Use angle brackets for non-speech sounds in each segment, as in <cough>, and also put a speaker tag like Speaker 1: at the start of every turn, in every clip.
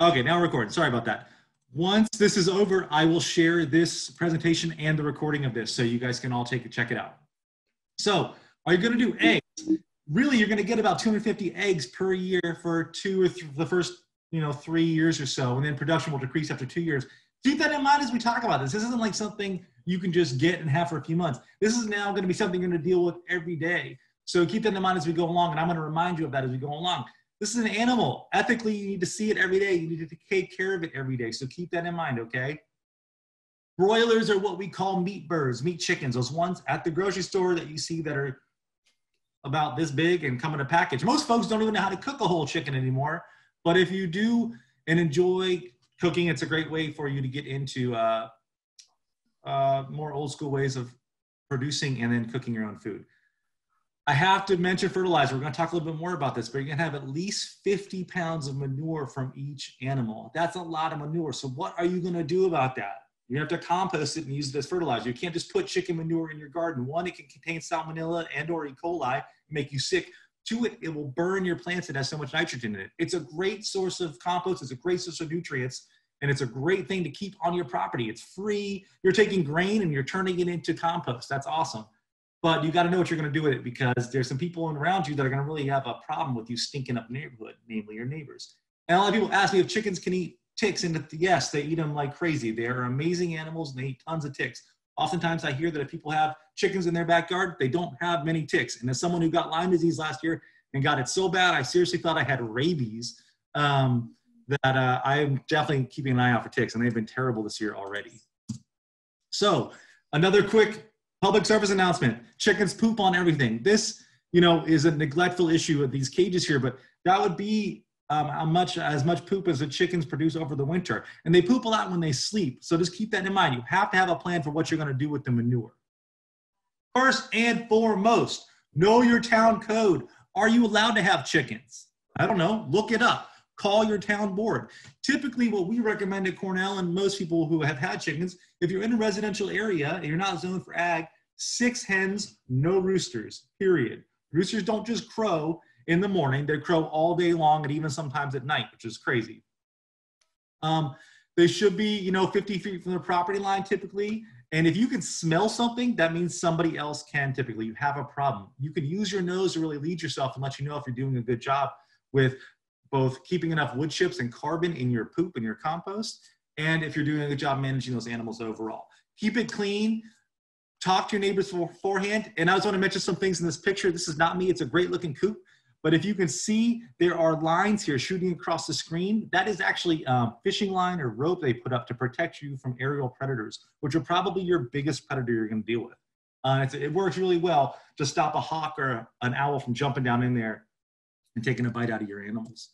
Speaker 1: Okay, now recording. Sorry about that. Once this is over, I will share this presentation and the recording of this so you guys can all take check it out. So, are you going to do eggs? Really, you're going to get about 250 eggs per year for two or th- the first, you know, three years or so, and then production will decrease after two years. Keep that in mind as we talk about this. This isn't like something you can just get and have for a few months. This is now going to be something you're going to deal with every day. So keep that in mind as we go along, and I'm going to remind you of that as we go along. This is an animal. Ethically, you need to see it every day. You need to take care of it every day. So keep that in mind, okay? Broilers are what we call meat birds, meat chickens, those ones at the grocery store that you see that are about this big and come in a package. Most folks don't even know how to cook a whole chicken anymore. But if you do and enjoy cooking, it's a great way for you to get into uh, uh, more old school ways of producing and then cooking your own food. I have to mention fertilizer. We're going to talk a little bit more about this, but you're going to have at least 50 pounds of manure from each animal. That's a lot of manure. So, what are you going to do about that? You have to compost it and use it as fertilizer. You can't just put chicken manure in your garden. One, it can contain salmonella and or E. coli, make you sick. Two, it, it will burn your plants. It has so much nitrogen in it. It's a great source of compost. It's a great source of nutrients and it's a great thing to keep on your property. It's free. You're taking grain and you're turning it into compost. That's awesome. But you got to know what you're going to do with it because there's some people around you that are going to really have a problem with you stinking up neighborhood, namely your neighbors. And a lot of people ask me if chickens can eat ticks, and yes, they eat them like crazy. They are amazing animals and they eat tons of ticks. Oftentimes, I hear that if people have chickens in their backyard, they don't have many ticks. And as someone who got Lyme disease last year and got it so bad, I seriously thought I had rabies. Um, that uh, I'm definitely keeping an eye out for ticks, and they've been terrible this year already. So, another quick public service announcement: chickens poop on everything. This, you know, is a neglectful issue of these cages here, but that would be um, how much as much poop as the chickens produce over the winter, and they poop a lot when they sleep. So just keep that in mind. You have to have a plan for what you're going to do with the manure. First and foremost, know your town code. Are you allowed to have chickens? I don't know. Look it up call your town board. Typically, what we recommend at Cornell and most people who have had chickens, if you're in a residential area and you're not zoned for ag, six hens, no roosters, period. Roosters don't just crow in the morning, they crow all day long and even sometimes at night, which is crazy. Um, they should be, you know, 50 feet from the property line typically. And if you can smell something, that means somebody else can typically. You have a problem. You can use your nose to really lead yourself and let you know if you're doing a good job with both keeping enough wood chips and carbon in your poop and your compost, and if you're doing a good job managing those animals overall. Keep it clean. Talk to your neighbors beforehand. And I just want to mention some things in this picture. This is not me. It's a great looking coop. But if you can see, there are lines here shooting across the screen. That is actually a fishing line or rope they put up to protect you from aerial predators, which are probably your biggest predator you're going to deal with. Uh, it works really well to stop a hawk or an owl from jumping down in there and taking a bite out of your animals.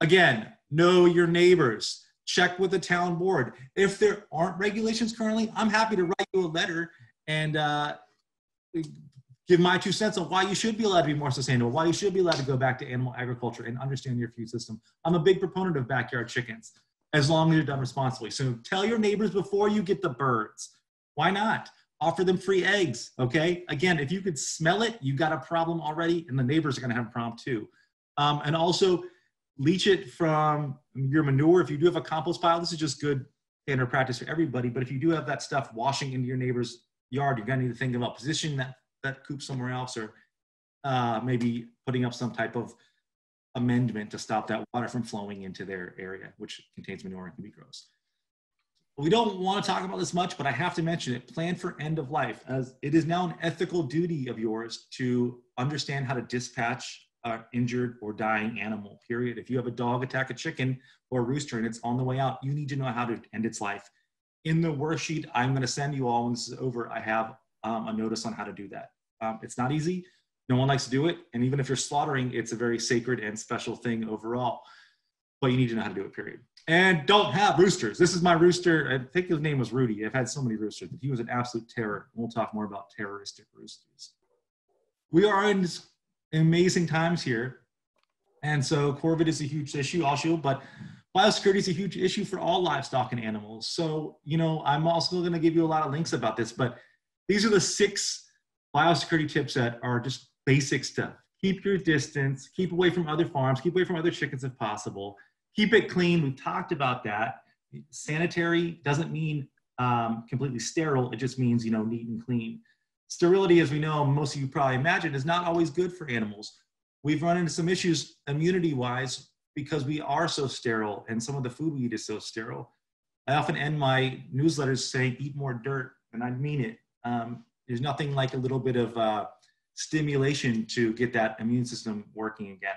Speaker 1: Again, know your neighbors. Check with the town board. If there aren't regulations currently, I'm happy to write you a letter and uh, give my two cents on why you should be allowed to be more sustainable, why you should be allowed to go back to animal agriculture and understand your food system. I'm a big proponent of backyard chickens as long as you're done responsibly. So tell your neighbors before you get the birds. Why not? Offer them free eggs, okay? Again, if you could smell it, you got a problem already, and the neighbors are gonna have a problem too. Um, and also, leach it from your manure. If you do have a compost pile, this is just good standard practice for everybody. But if you do have that stuff washing into your neighbor's yard, you're gonna need to think about positioning that, that coop somewhere else or uh, maybe putting up some type of amendment to stop that water from flowing into their area, which contains manure and can be gross. We don't want to talk about this much, but I have to mention it. Plan for end of life, as it is now an ethical duty of yours to understand how to dispatch injured or dying animal, period. If you have a dog attack a chicken or a rooster and it's on the way out, you need to know how to end its life. In the worksheet I'm going to send you all when this is over, I have um, a notice on how to do that. Um, it's not easy. No one likes to do it. And even if you're slaughtering, it's a very sacred and special thing overall. But you need to know how to do it, period. And don't have roosters. This is my rooster. I think his name was Rudy. I've had so many roosters, he was an absolute terror. We'll talk more about terroristic roosters. We are in amazing times here. And so COVID is a huge issue also, but biosecurity is a huge issue for all livestock and animals. So, you know, I'm also going to give you a lot of links about this, but these are the six biosecurity tips that are just basic stuff. Keep your distance, keep away from other farms, keep away from other chickens if possible, Keep it clean. We've talked about that. Sanitary doesn't mean um, completely sterile. It just means, you know, neat and clean. Sterility, as we know, most of you probably imagine, is not always good for animals. We've run into some issues immunity wise because we are so sterile and some of the food we eat is so sterile. I often end my newsletters saying, eat more dirt, and I mean it. Um, there's nothing like a little bit of uh, stimulation to get that immune system working again.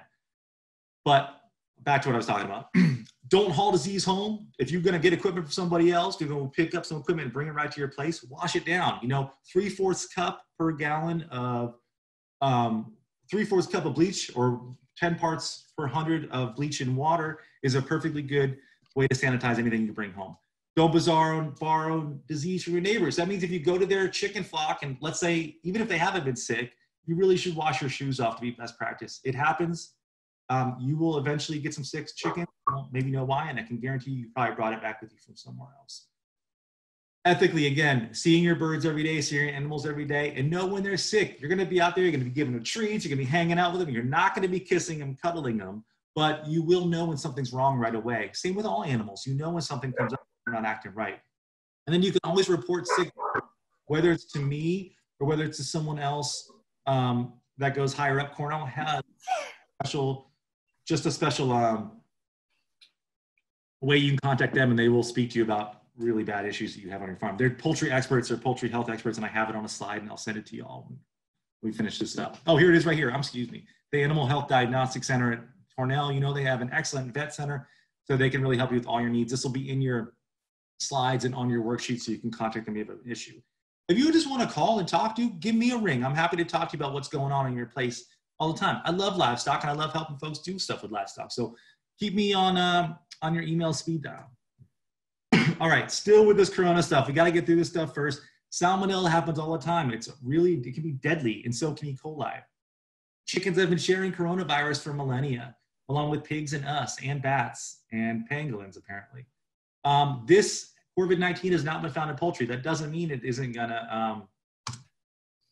Speaker 1: But back to what I was talking about. <clears throat> Don't haul disease home. If you're going to get equipment from somebody else, you're going to pick up some equipment and bring it right to your place. Wash it down. You know, three fourths cup per gallon of um, three fourths cup of bleach or 10 parts per hundred of bleach in water is a perfectly good way to sanitize anything you bring home. Don't borrow, borrow disease from your neighbors. That means if you go to their chicken flock and let's say, even if they haven't been sick, you really should wash your shoes off to be best practice. It happens. Um, you will eventually get some sick chicken. maybe know why, and I can guarantee you probably brought it back with you from somewhere else. Ethically, again, seeing your birds every day, seeing your animals every day, and know when they're sick. You're going to be out there. You're going to be giving them treats. You're going to be hanging out with them. You're not going to be kissing them, cuddling them, but you will know when something's wrong right away. Same with all animals. You know when something comes up, they're not acting right, and then you can always report sick, whether it's to me or whether it's to someone else um, that goes higher up. Cornell has special, just a special um, way you can contact them, and they will speak to you about really bad issues that you have on your farm. They're poultry experts, they're poultry health experts, and I have it on a slide, and I'll send it to you all when we finish this up. Oh, here it is right here. Um, excuse me. The Animal Health Diagnostic Center at Cornell. You know they have an excellent vet center, so they can really help you with all your needs. This will be in your slides and on your worksheet, so you can contact them if you have an issue. If you just want to call and talk to, give me a ring. I'm happy to talk to you about what's going on in your place all the time. I love livestock and I love helping folks do stuff with livestock. So keep me on um, on your email speed dial. <clears throat> all right, still with this corona stuff. We got to get through this stuff first. Salmonella happens all the time. It's really it can be deadly, and so can E. coli. Chickens have been sharing coronavirus for millennia, along with pigs and us, and bats and pangolins apparently. Um, this COVID-19 has not been found in poultry. That doesn't mean it isn't gonna um,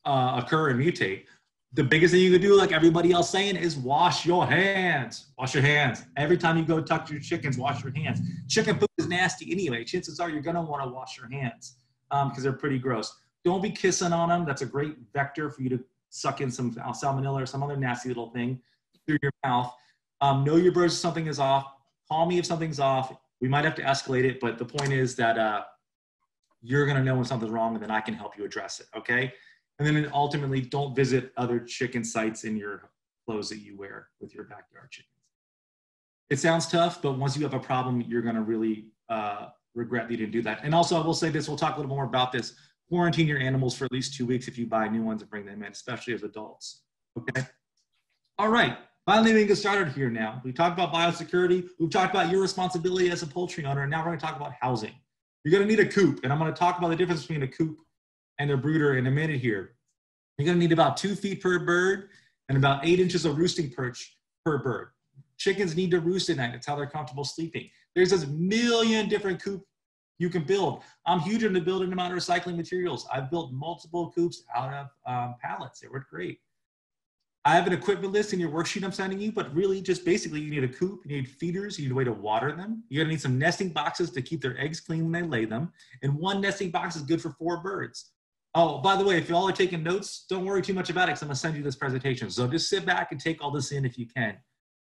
Speaker 1: uh, occur and mutate. The biggest thing you can do, like everybody else saying, is wash your hands. Wash your hands. Every time you go touch your chickens, wash your hands. Chicken poop is nasty anyway. Chances are you're gonna wanna wash your hands because um, they're pretty gross. Don't be kissing on them. That's a great vector for you to suck in some salmonella or some other nasty little thing through your mouth. Um, know your birds if something is off. Call me if something's off we might have to escalate it, but the point is that uh, you're going to know when something's wrong and then I can help you address it. Okay. And then ultimately, don't visit other chicken sites in your clothes that you wear with your backyard chickens. It sounds tough, but once you have a problem, you're going to really uh, regret that you didn't do that. And also, I will say this we'll talk a little more about this. Quarantine your animals for at least two weeks if you buy new ones and bring them in, especially as adults. Okay. All right. Finally, we can get started here now. We talked about biosecurity. We've talked about your responsibility as a poultry owner. And now we're going to talk about housing. You're going to need a coop. And I'm going to talk about the difference between a coop and a brooder in a minute here. You're going to need about two feet per bird and about eight inches of roosting perch per bird. Chickens need to roost at night. That's how they're comfortable sleeping. There's a million different coop you can build. I'm huge into building them out of recycling materials. I've built multiple coops out of um, pallets. They work great. I have an equipment list in your worksheet I'm sending you, but really just basically you need a coop, you need feeders, you need a way to water them. You're gonna need some nesting boxes to keep their eggs clean when they lay them. And one nesting box is good for four birds. Oh, by the way, if you all are taking notes, don't worry too much about it because I'm gonna send you this presentation. So just sit back and take all this in if you can,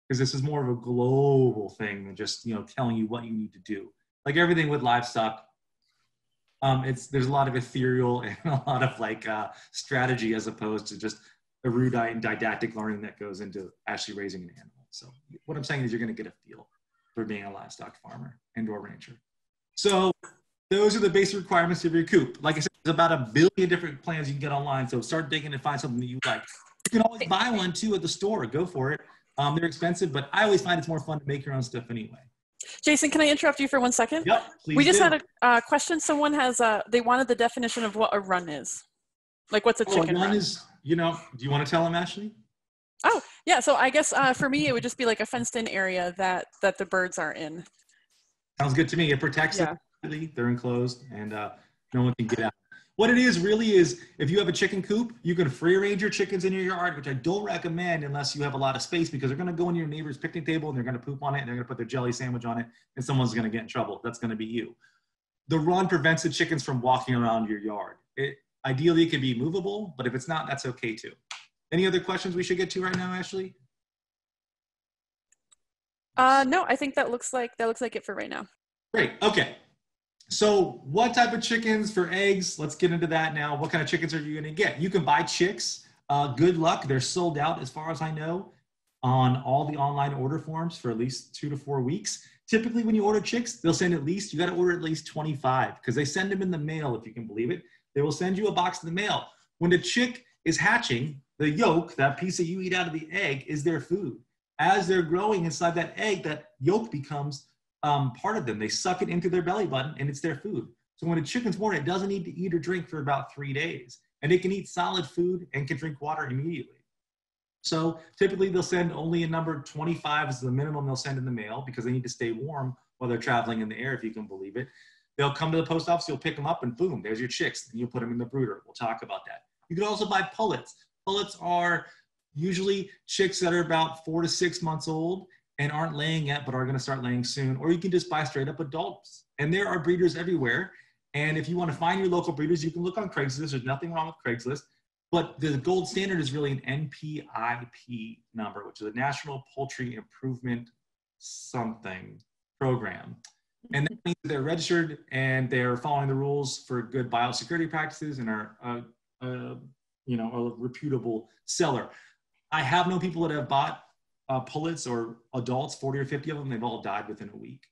Speaker 1: because this is more of a global thing than just you know telling you what you need to do. Like everything with livestock, um, it's there's a lot of ethereal <laughs> and a lot of like uh, strategy as opposed to just erudite and didactic learning that goes into actually raising an animal. So what I'm saying is you're going to get a feel for being a livestock farmer and or rancher. So those are the basic requirements of your coop. Like I said, there's about a billion different plans you can get online. So start digging and find something that you like. You can always buy one too at the store. Go for it. Um, they're expensive, but I always find it's more fun to make your own stuff anyway.
Speaker 2: Jason, can I interrupt you for one second?
Speaker 1: Yep.
Speaker 2: we just
Speaker 1: do.
Speaker 2: had a uh, question. Someone has, uh, they wanted the definition of what a run is. Like what's a
Speaker 1: Oh,
Speaker 2: chicken
Speaker 1: one
Speaker 2: run?
Speaker 1: is, you know, do you want to tell them, Ashley?
Speaker 2: Oh, yeah. So I guess uh, for me, it would just be like a fenced in area that, that the birds are in.
Speaker 1: Sounds good to me. It protects
Speaker 2: Yeah.
Speaker 1: them. Completely. They're enclosed and uh, no one can get out. What it is really is if you have a chicken coop, you can free range your chickens in your yard, which I don't recommend unless you have a lot of space because they're going to go in your neighbor's picnic table and they're going to poop on it and they're going to put their jelly sandwich on it and someone's going to get in trouble. That's going to be you. The run prevents the chickens from walking around your yard. It, ideally, it can be movable, but if it's not, that's okay too. Any other questions we should get to right now, Ashley?
Speaker 2: Uh, no, I think that looks like that looks like it for right now.
Speaker 1: Great. Okay. So, what type of chickens for eggs? Let's get into that now. What kind of chickens are you going to get? You can buy chicks. Uh, good luck. They're sold out, as far as I know, on all the online order forms for at least two to four weeks. Typically, when you order chicks, they'll send at least, you got to order at least 25 because they send them in the mail, if you can believe it. They will send you a box in the mail. When the chick is hatching, the yolk, that piece that you eat out of the egg, is their food. As they're growing inside that egg, that yolk becomes um, part of them. They suck it into their belly button and it's their food. So when a chicken's born, it doesn't need to eat or drink for about three days. And it can eat solid food and can drink water immediately. So typically they'll send only a number 25 is the minimum they'll send in the mail because they need to stay warm while they're traveling in the air, if you can believe it. They'll come to the post office, you'll pick them up, and boom, there's your chicks. And you'll put them in the brooder. We'll talk about that. You can also buy pullets. Pullets are usually chicks that are about four to six months old and aren't laying yet but are going to start laying soon. Or you can just buy straight up adults. And there are breeders everywhere. And if you want to find your local breeders you can look on craigslist. There's nothing wrong with craigslist. But the gold standard is really an npip number which is a national poultry improvement something program. And that means they're registered and they're following the rules for good biosecurity practices and are uh, uh, you know a reputable seller. I have known people that have bought uh, pullets or adults, 40 or 50 of them, they've all died within a week.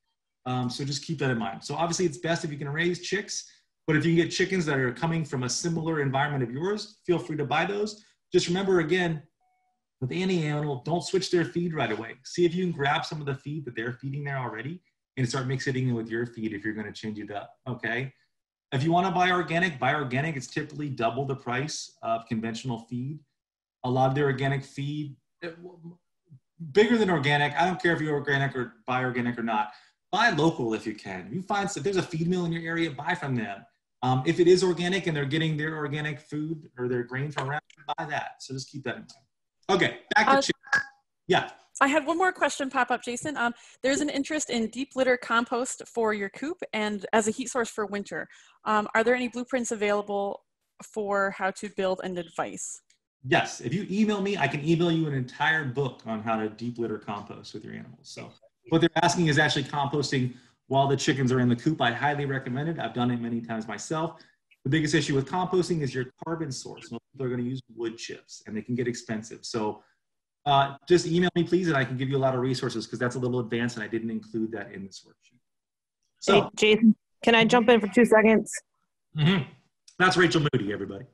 Speaker 1: Um, so just keep that in mind. So obviously it's best if you can raise chicks, but if you can get chickens that are coming from a similar environment of yours, feel free to buy those. Just remember again, with any animal, don't switch their feed right away. See if you can grab some of the feed that they're feeding there already and start mixing it with your feed if you're going to change it up. Okay. If you want to buy organic, buy organic. It's typically double the price of conventional feed. A lot of their organic feed, bigger than organic. I don't care if you're organic or buy organic or not. Buy local if you can. You find if there's a feed mill in your area, buy from them. Um, if it is organic and they're getting their organic food or their grain from around, buy that. So just keep that in mind. Okay, back to uh, chicken. Yeah.
Speaker 2: I had one more question pop up, Jason. Um, there's an interest in deep litter compost for your coop and as a heat source for winter. Um, are there any blueprints available for how to build and advice?
Speaker 1: Yes, if you email me, I can email you an entire book on how to deep litter compost with your animals. So what they're asking is actually composting while the chickens are in the coop. I highly recommend it. I've done it many times myself. The biggest issue with composting is your carbon source. Most people are going to use wood chips and they can get expensive. So uh, just email me, please, and I can give you a lot of resources because that's a little advanced and I didn't include that in this worksheet.
Speaker 3: So, hey, Jason, can I jump in for two seconds?
Speaker 1: Mm-hmm. That's Rachel Moody, everybody.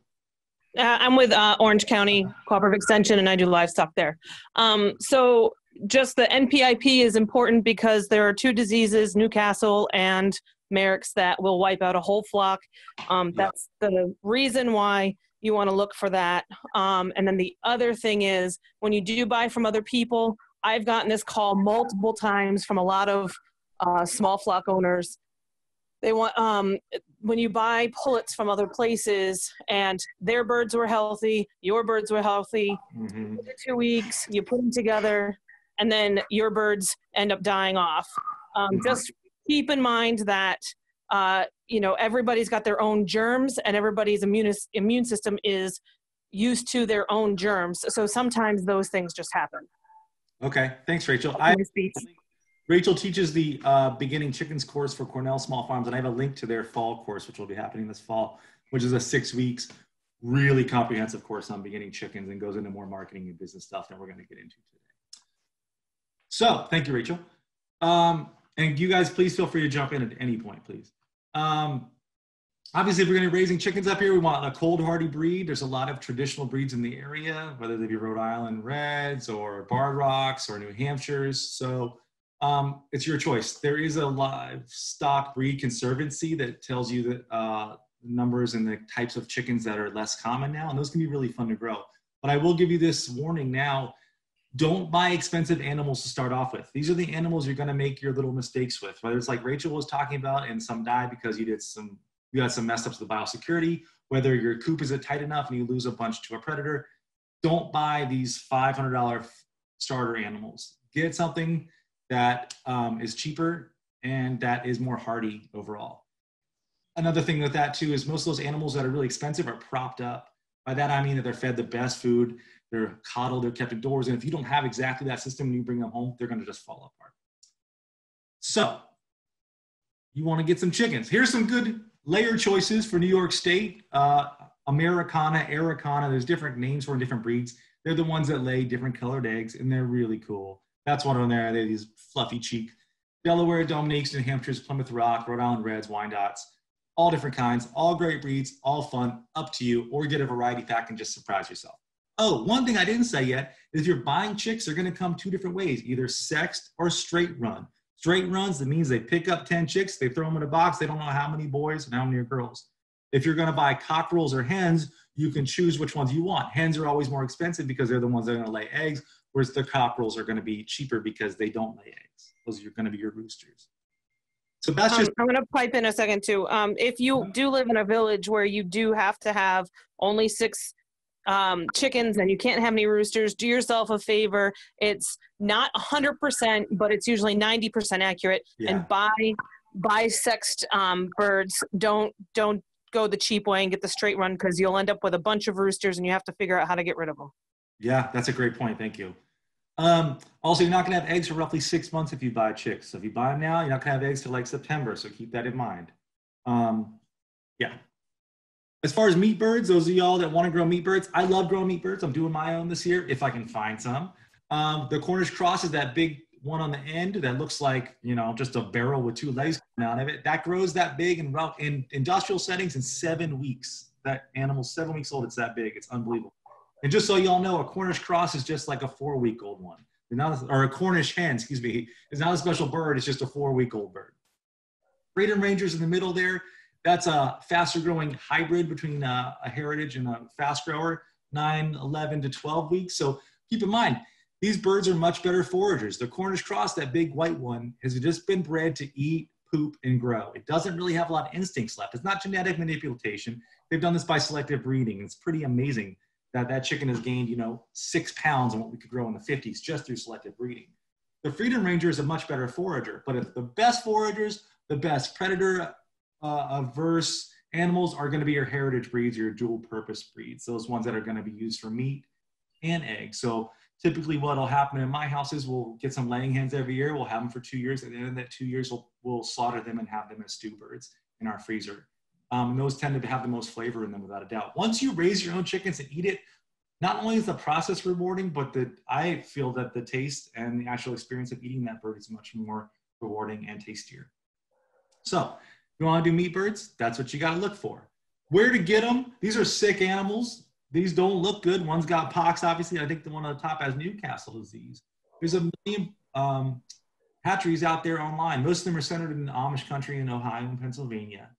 Speaker 3: Uh, I'm with uh, Orange County Cooperative Extension, and I do livestock there. Um, so, just the NPIP is important because there are two diseases, Newcastle and Marek's, that will wipe out a whole flock. Um, that's the reason why you want to look for that. Um, and then the other thing is when you do buy from other people, I've gotten this call multiple times from a lot of uh, small flock owners they want um, when you buy pullets from other places and their birds were healthy your birds were healthy mm-hmm. two weeks you put them together and then your birds end up dying off. Um, mm-hmm. just keep in mind that uh, you know everybody's got their own germs and everybody's immune immune system is used to their own germs. So sometimes those things just happen.
Speaker 1: Okay. Thanks rachel. I, Rachel teaches the uh, beginning chickens course for Cornell Small Farms, and I have a link to their fall course, which will be happening this fall, which is a six weeks, really comprehensive course on beginning chickens and goes into more marketing and business stuff that we're going to get into today. So thank you, Rachel. Um, and you guys, please feel free to jump in at any point, please. Um, obviously, if we're going to be raising chickens up here, we want a cold hardy breed. There's a lot of traditional breeds in the area, whether they be Rhode Island Reds or Barred Rocks or New Hampshires. So um, it's your choice. There is a livestock breed conservancy that tells you the uh, numbers and the types of chickens that are less common now, and those can be really fun to grow. But I will give you this warning now: don't buy expensive animals to start off with. These are the animals you're going to make your little mistakes with. Whether it's like Rachel was talking about, and some die because you did some, you got some mess ups with biosecurity, whether your coop isn't tight enough and you lose a bunch to a predator, don't buy these $500 starter animals. Get something that um, is cheaper and that is more hardy overall. Another thing with that too is most of those animals that are really expensive are propped up. By that I mean that they're fed the best food, they're coddled, they're kept indoors, and if you don't have exactly that system when you bring them home, they're going to just fall apart. So, you want to get some chickens. Here's some good layer choices for New York State. Uh, Americana, Araucana, there's different names for different breeds. They're the ones that lay different colored eggs, and they're really cool. That's one on there. They're these fluffy cheek. Delaware, Dominiques, New Hampshire's, Plymouth Rock, Rhode Island Reds, Wyandottes, all different kinds, all great breeds, all fun, up to you, or get a variety pack and just surprise yourself. Oh, one thing I didn't say yet is if you're buying chicks, they're gonna come two different ways, either sexed or straight run. Straight runs, that means they pick up 10 chicks, they throw them in a box, they don't know how many boys and how many are girls. If you're gonna buy cockerels or hens, you can choose which ones you want. Hens are always more expensive because they're the ones that are gonna lay eggs, whereas the cockerels are gonna be cheaper because they don't lay eggs. Those are gonna be your roosters. So that's
Speaker 3: Um,
Speaker 1: just,
Speaker 3: I'm gonna pipe in a second too. Um, if you do live in a village where you do have to have only six um, chickens and you can't have any roosters, do yourself a favor. It's not 100%, but it's usually 90% accurate.
Speaker 1: yeah,
Speaker 3: And buy buy sexed um, birds. Don't don't go the cheap way and get the straight run because you'll end up with a bunch of roosters and you have to figure out how to get rid of them.
Speaker 1: Yeah, that's a great point, thank you. Um, also, you're not gonna have eggs for roughly six months if you buy chicks. So if you buy them now, you're not gonna have eggs till like September, so keep that in mind. Um, yeah. As far as meat birds, those of y'all that want to grow meat birds, I love growing meat birds. I'm doing my own this year if I can find some. Um, the Cornish cross is that big one on the end that looks like you know just a barrel with two legs coming out of it. That grows that big in, in industrial settings in seven weeks. That animal's seven weeks old. It's that big. It's unbelievable. And just so y'all know, a Cornish cross is just like a four-week-old one. It's not or a Cornish hen, excuse me, is not a special bird. It's just a four-week-old bird. Freedom Rangers in the middle there. That's a faster growing hybrid between a, a heritage and a fast grower, 9, 11 to 12 weeks. So keep in mind, these birds are much better foragers. The Cornish cross, that big white one, has just been bred to eat, poop, and grow. It doesn't really have a lot of instincts left. It's not genetic manipulation. They've done this by selective breeding. It's pretty amazing that that chicken has gained, you know, six pounds on what we could grow in the 50s just through selective breeding. The Freedom Ranger is a much better forager, but if the best foragers, the best predator uh, averse animals are going to be your heritage breeds, your dual purpose breeds, those ones that are going to be used for meat and eggs. So typically what'll happen in my house is we'll get some laying hens every year. We'll have them for two years. At the end of that two years, we'll, we'll slaughter them and have them as stew birds in our freezer. Um, and those tend to have the most flavor in them without a doubt. Once you raise your own chickens and eat it, not only is the process rewarding, but the, I feel that the taste and the actual experience of eating that bird is much more rewarding and tastier. So you want to do meat birds? That's what you got to look for. Where to get them? These are sick animals. These don't look good. One's got pox, obviously. I think the one on the top has Newcastle disease. There's a million um, hatcheries out there online. Most of them are centered in the Amish country in Ohio and Pennsylvania.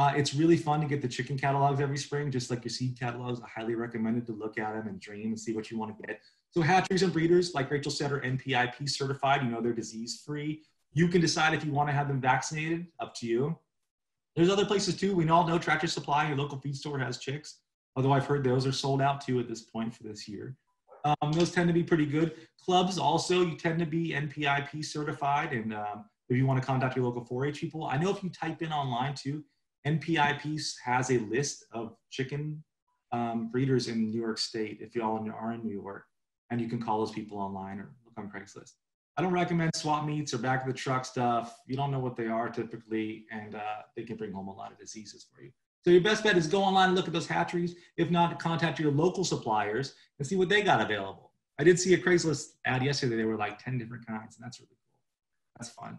Speaker 1: Uh, it's really fun to get the chicken catalogs every spring, just like your seed catalogs. I highly recommend it to look at them and dream and see what you want to get. So hatcheries and breeders, like Rachel said, are NPIP certified. You know they're disease free. You can decide if you want to have them vaccinated. Up to you. There's other places too. We all know Tractor Supply, your local feed store has chicks. Although I've heard those are sold out too at this point for this year. Um, those tend to be pretty good. Clubs also, you tend to be NPIP certified. And um, if you want to contact your local 4-H people, I know if you type in online too, NPIP has a list of chicken um, breeders in New York State if you all are in New York. And you can call those people online or look on Craigslist. I don't recommend swap meets or back of the truck stuff. You don't know what they are typically, and uh, they can bring home a lot of diseases for you. So your best bet is go online and look at those hatcheries. If not, contact your local suppliers and see what they got available. I did see a Craigslist ad yesterday. They were like 10 different kinds, and that's really cool. That's fun.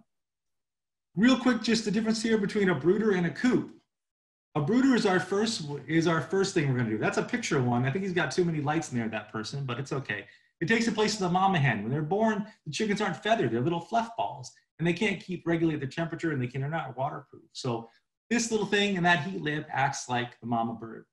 Speaker 1: Real quick, just the difference here between a brooder and a coop. A brooder is our first is our first thing we're gonna do. That's a picture one. I think he's got too many lights in there, that person, but it's okay. It takes the place of the mama hen. When they're born, the chickens aren't feathered; they're little fluff balls, and they can't keep regulate their temperature, and they can they're not waterproof. So this little thing and that heat lamp acts like the mama bird.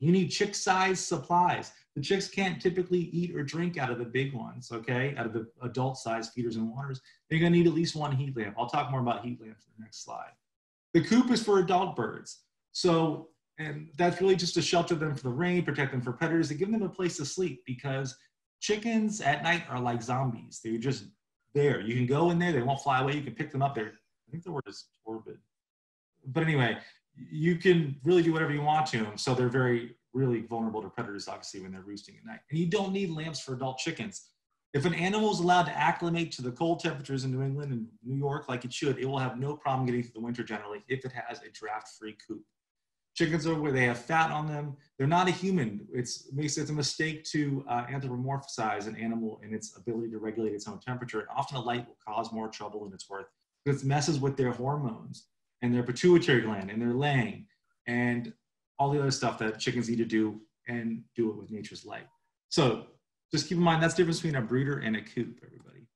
Speaker 1: You need chick size supplies. The chicks can't typically eat or drink out of the big ones, okay? Out of the adult size feeders and waters. They're gonna need at least one heat lamp. I'll talk more about heat lamps in the next slide. The coop is for adult birds. So And that's really just to shelter them from the rain, protect them from predators, to give them a place to sleep because chickens at night are like zombies. They're just there. You can go in there, they won't fly away. You can pick them up there. I think the word is torpid. But anyway, you can really do whatever you want to them. So they're very, really vulnerable to predators, obviously, when they're roosting at night. And you don't need lamps for adult chickens. If an animal is allowed to acclimate to the cold temperatures in New England and New York like it should, it will have no problem getting through the winter generally if it has a draft-free coop. Chickens are where they have fat on them. They're not a human. It's, it's a mistake to uh, anthropomorphize an animal in its ability to regulate its own temperature. And often a light will cause more trouble than it's worth because it messes with their hormones and their pituitary gland and their laying and all the other stuff that chickens need to do and do it with nature's light. So just keep in mind that's the difference between a brooder and a coop, everybody.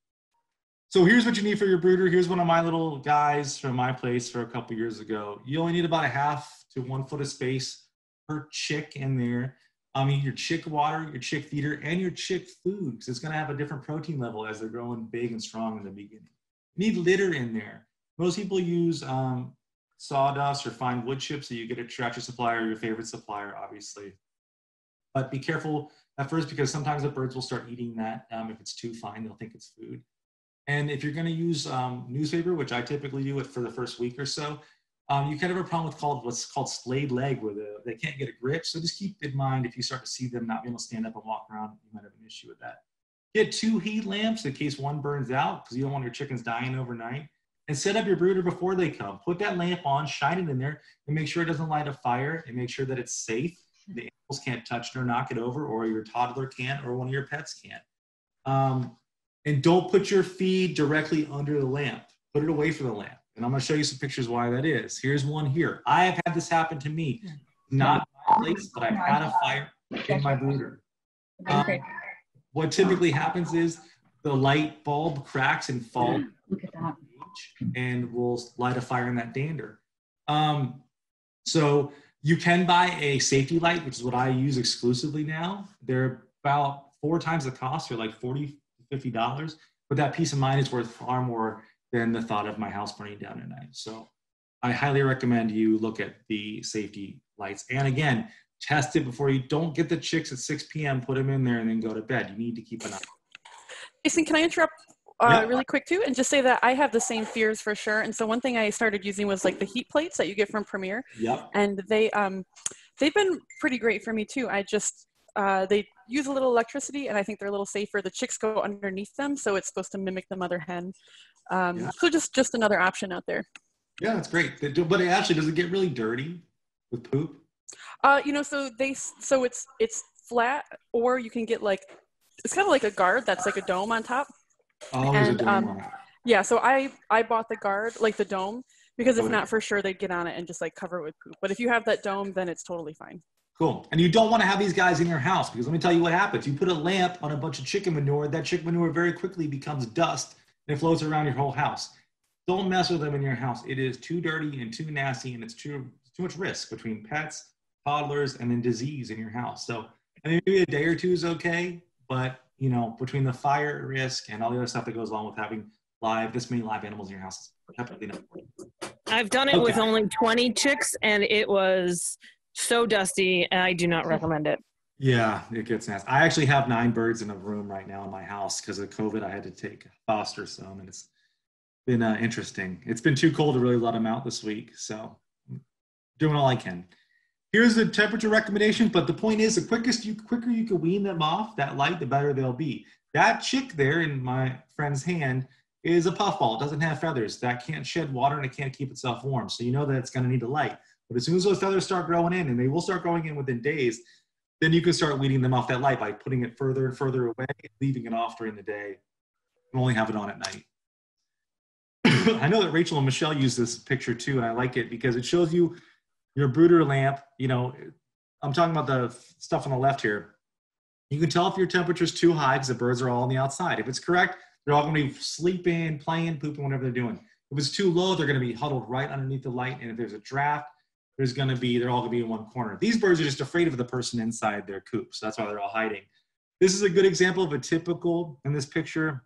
Speaker 1: So here's what you need for your brooder. Here's one of my little guys from my place for a couple years ago. You only need about a half to one foot of space per chick in there. Um, I mean, your chick water, your chick feeder, and your chick food, because it's going to have a different protein level as they're growing big and strong in the beginning. You need litter in there. Most people use um, sawdust or fine wood chips that you get at Tractor Supply or your favorite supplier, obviously. But be careful at first because sometimes the birds will start eating that. Um, if it's too fine, they'll think it's food. And if you're going to use um, newspaper, which I typically do it for the first week or so, um, you can have a problem with called what's called splayed leg, where the, they can't get a grip. So just keep in mind if you start to see them not being able to stand up and walk around, you might have an issue with that. Get two heat lamps in case one burns out because you don't want your chickens dying overnight. And set up your brooder before they come. Put that lamp on, shine it in there, and make sure it doesn't light a fire, and make sure that it's safe. The animals can't touch it or knock it over, or your toddler can't, or one of your pets can't. Um, and don't put your feed directly under the lamp. Put it away from the lamp. And I'm going to show you some pictures why that is. Here's one here. I have had this happen to me. Not my place, but I've had a fire in my brooder. Um, what typically happens is the light bulb cracks and falls and we'll light a fire in that dander. Um, so you can buy a safety light, which is what I use exclusively now. They're about four times the cost. They're like 40 $50. But that peace of mind is worth far more than the thought of my house burning down at night. So I highly recommend you look at the safety lights. And again, test it before you don't get the chicks at 6 p.m., put them in there and then go to bed. You need to keep an eye.
Speaker 2: Jason, can I interrupt uh, yeah. really quick too and just say that I have the same fears for sure. And so one thing I started using was like the heat plates that you get from Premier.
Speaker 1: Yep.
Speaker 2: And they um they've been pretty great for me too. I just uh, they use a little electricity and I think they're a little safer. The chicks go underneath them, so it's supposed to mimic the mother hen. Um, yeah. So just just another option out there.
Speaker 1: Yeah, that's great. But it actually, does it get really dirty with poop?
Speaker 2: Uh, you know, so they so it's it's flat, or you can get like it's kind of like a guard that's like a dome on top.
Speaker 1: Oh, and, um,
Speaker 2: yeah, so I I bought the guard like the dome because if not for sure they'd get on it and just like cover it with poop. But if you have that dome, then it's totally fine.
Speaker 1: Cool. And you don't want to have these guys in your house because let me tell you what happens. You put a lamp on a bunch of chicken manure, that chicken manure very quickly becomes dust and it floats around your whole house. Don't mess with them in your house. It is too dirty and too nasty and it's too too much risk between pets, toddlers, and then disease in your house. So I mean, maybe a day or two is okay, but you know, between the fire risk and all the other stuff that goes along with having live this many live animals in your house, definitely not.
Speaker 3: I've done it okay. with only 20 chicks and it was so dusty, and I do not recommend it.
Speaker 1: Yeah, it gets nasty. I actually have nine birds in a room right now in my house because of COVID. I had to take foster some, and it's been uh, interesting. It's been too cold to really let them out this week, so doing all I can. Here's the temperature recommendation, but the point is, the quickest you quicker you can wean them off that light, the better they'll be. That chick there in my friend's hand is a puffball. It doesn't have feathers. That can't shed water and it can't keep itself warm. So you know that it's going to need a light. But as soon as those feathers start growing in, and they will start growing in within days, then you can start weeding them off that light by putting it further and further away, leaving it off during the day, and only have it on at night. <coughs> I know that Rachel and Michelle use this picture too, and I like it because it shows you your brooder lamp. You know, I'm talking about the stuff on the left here. You can tell if your temperature is too high because the birds are all on the outside. If it's correct, they're all going to be sleeping, playing, pooping, whatever they're doing. If it's too low, they're going to be huddled right underneath the light. And if there's a draft, there's going to be, they're all going to be in one corner. These birds are just afraid of the person inside their coop. So that's why they're all hiding. This is a good example of a typical, in this picture,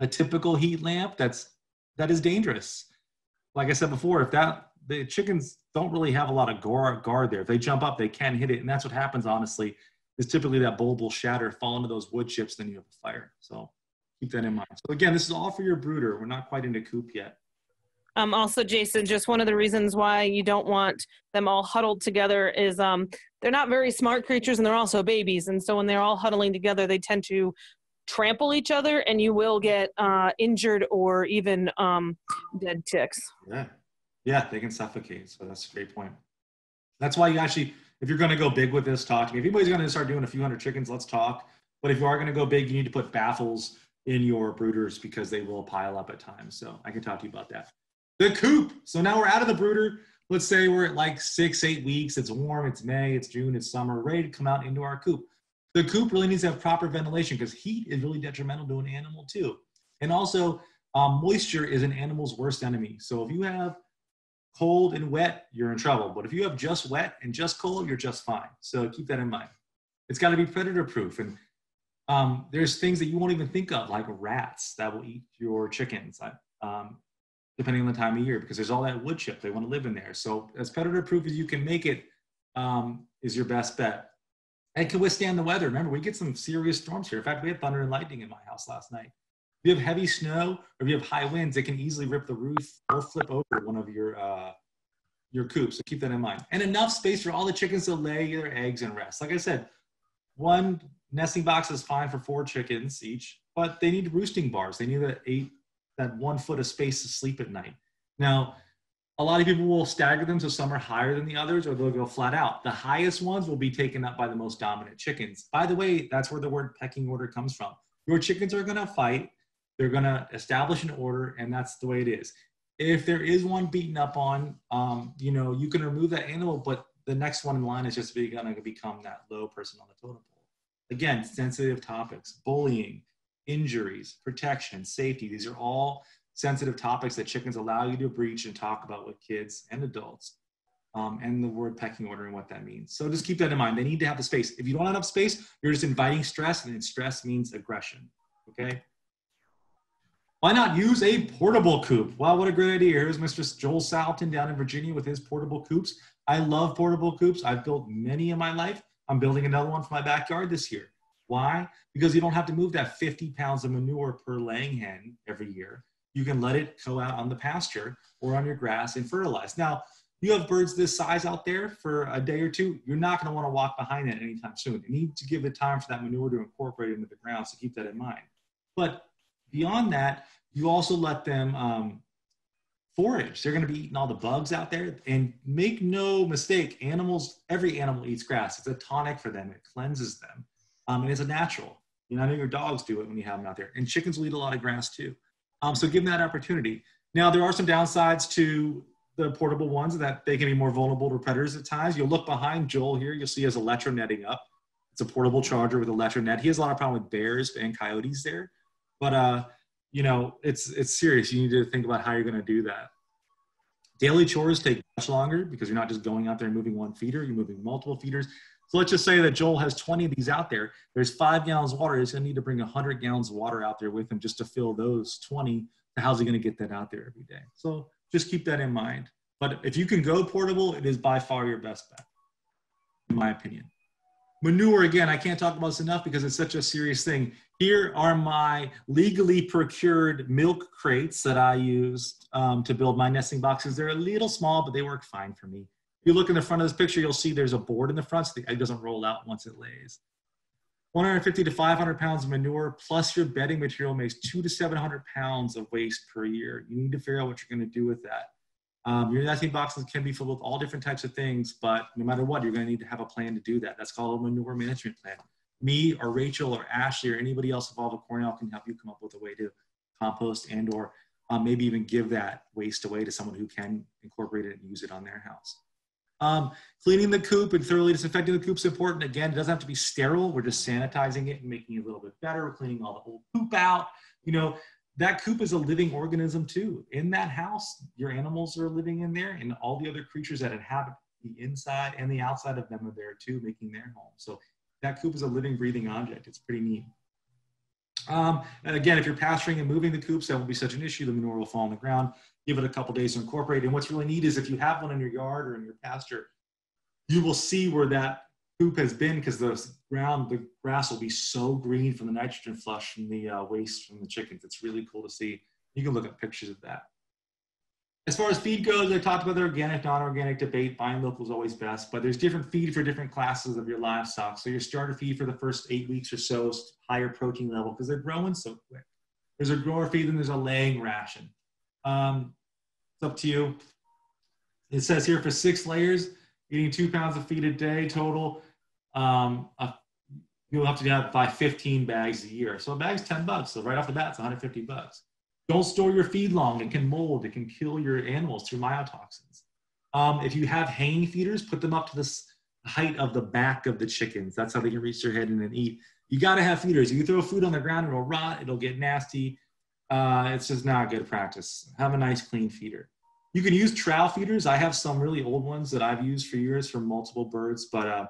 Speaker 1: a typical heat lamp that's, that is dangerous. Like I said before, if that the chickens don't really have a lot of guard, guard there. If they jump up, they can hit it. And that's what happens, honestly, is typically that bulb will shatter, fall into those wood chips, then you have a fire. So keep that in mind. So again, this is all for your brooder. We're not quite into coop yet.
Speaker 3: Um, also, Jason, just one of the reasons why you don't want them all huddled together is um, they're not very smart creatures and they're also babies. And so when they're all huddling together, they tend to trample each other and you will get uh, injured or even um, dead ticks.
Speaker 1: Yeah. Yeah, they can suffocate. So that's a great point. That's why you actually, if you're going to go big with this, talk to me. If anybody's going to start doing a few hundred chickens, let's talk. But if you are going to go big, you need to put baffles in your brooders because they will pile up at times. So I can talk to you about that. The coop. So now we're out of the brooder. Let's say we're at like six, eight weeks. It's warm. It's May. It's June. It's summer. Ready to come out into our coop. The coop really needs to have proper ventilation because heat is really detrimental to an animal too. And also, um, moisture is an animal's worst enemy. So if you have cold and wet, you're in trouble. But if you have just wet and just cold, you're just fine. So keep that in mind. It's got to be predator proof. And um, there's things that you won't even think of, like rats that will eat your chickens, um, depending on the time of year, because there's all that wood chip. They want to live in there. So as predator proof as you can make it um, is your best bet. And can withstand the weather. Remember, we get some serious storms here. In fact, we had thunder and lightning in my house last night. If you have heavy snow or if you have high winds, it can easily rip the roof or flip over one of your uh, your coops. So keep that in mind. And enough space for all the chickens to lay their eggs and rest. Like I said, one nesting box is fine for four chickens each, but they need roosting bars. They need that eight, that one foot of space to sleep at night. Now, a lot of people will stagger them so some are higher than the others or they'll go flat out. The highest ones will be taken up by the most dominant chickens. By the way, that's where the word pecking order comes from. Your chickens are going to fight, they're going to establish an order, and that's the way it is. If there is one beaten up on, um, you know, you can remove that animal, but the next one in line is just going to become that low person on the totem pole. Again, sensitive topics, bullying, injuries, protection, safety. These are all sensitive topics that chickens allow you to breach and talk about with kids and adults. Um, and the word pecking order and what that means. So just keep that in mind. They need to have the space. If you don't have enough space, you're just inviting stress, and stress means aggression. Okay. Why not use a portable coop? Wow, what a great idea. Here's Mr. Joel Salatin down in Virginia with his portable coops. I love portable coops. I've built many in my life. I'm building another one for my backyard this year. Why? Because you don't have to move that 50 pounds of manure per laying hen every year you can let it go out on the pasture or on your grass and fertilize. Now, you have birds this size out there for a day or two, you're not going to want to walk behind that anytime soon. You need to give it time for that manure to incorporate into the ground, so keep that in mind. But beyond that, you also let them um, forage. They're going to be eating all the bugs out there. And make no mistake, animals, every animal eats grass. It's a tonic for them, it cleanses them, um, and it's a natural. You know, I know your dogs do it when you have them out there. And chickens will eat a lot of grass too. Um, so give them that opportunity. Now, there are some downsides to the portable ones that they can be more vulnerable to predators at times. You'll look behind Joel here, you'll see has electro netting up. It's a portable charger with electro net. He has a lot of problem with bears and coyotes there. But, uh, you know, it's, it's serious. You need to think about how you're going to do that. Daily chores take much longer because you're not just going out there and moving one feeder, you're moving multiple feeders. So let's just say that Joel has 20 of these out there. There's five gallons of water. He's going to need to bring 100 gallons of water out there with him just to fill those 20. How's he going to get that out there every day? So just keep that in mind. But if you can go portable, it is by far your best bet, in my opinion. Manure, again, I can't talk about this enough because it's such a serious thing. Here are my legally procured milk crates that I used um, to build my nesting boxes. They're a little small, but they work fine for me If you look in the front of this picture, you'll see there's a board in the front so the egg doesn't roll out once it lays. 150 to 500 pounds of manure plus your bedding material makes two to 700 pounds of waste per year. You need to figure out what you're going to do with that. Um, your nesting boxes can be filled with all different types of things, but no matter what, you're going to need to have a plan to do that. That's called a manure management plan. Me or Rachel or Ashley or anybody else involved with Cornell can help you come up with a way to compost and or um, maybe even give that waste away to someone who can incorporate it and use it on their house. Um, cleaning the coop and thoroughly disinfecting the coop is important. Again, it doesn't have to be sterile. We're just sanitizing it and making it a little bit better. Cleaning all the old poop out. You know, that coop is a living organism too. In that house, your animals are living in there and all the other creatures that inhabit the inside and the outside of them are there too, making their home. So that coop is a living, breathing object. It's pretty neat. Um, and again, if you're pasturing and moving the coops, that won't be such an issue. The manure will fall on the ground. give it a couple days to incorporate. And what's really neat is if you have one in your yard or in your pasture, you will see where that coop has been because the ground, the grass will be so green from the nitrogen flush from the uh, waste from the chickens. It's really cool to see. You can look at pictures of that. As far as feed goes, I talked about the organic, non-organic debate. Buying local is always best, but there's different feed for different classes of your livestock. So your starter feed for the first eight weeks or so is higher protein level because they're growing so quick. There's a grower feed and there's a laying ration. Um, it's up to you. It says here for six layers, eating two pounds of feed a day total. Um, a, you'll have to buy 15 bags a year. So a bag's 10 bucks. So right off the bat, it's 150 bucks. Don't store your feed long. It can mold. It can kill your animals through mycotoxins. Um, if you have hanging feeders, put them up to the height of the back of the chickens. That's how they can reach their head and then eat. You got to have feeders. You throw food on the ground, it'll rot. It'll get nasty. Uh, it's just not a good practice. Have a nice clean feeder. You can use trowel feeders. I have some really old ones that I've used for years for multiple birds, but uh,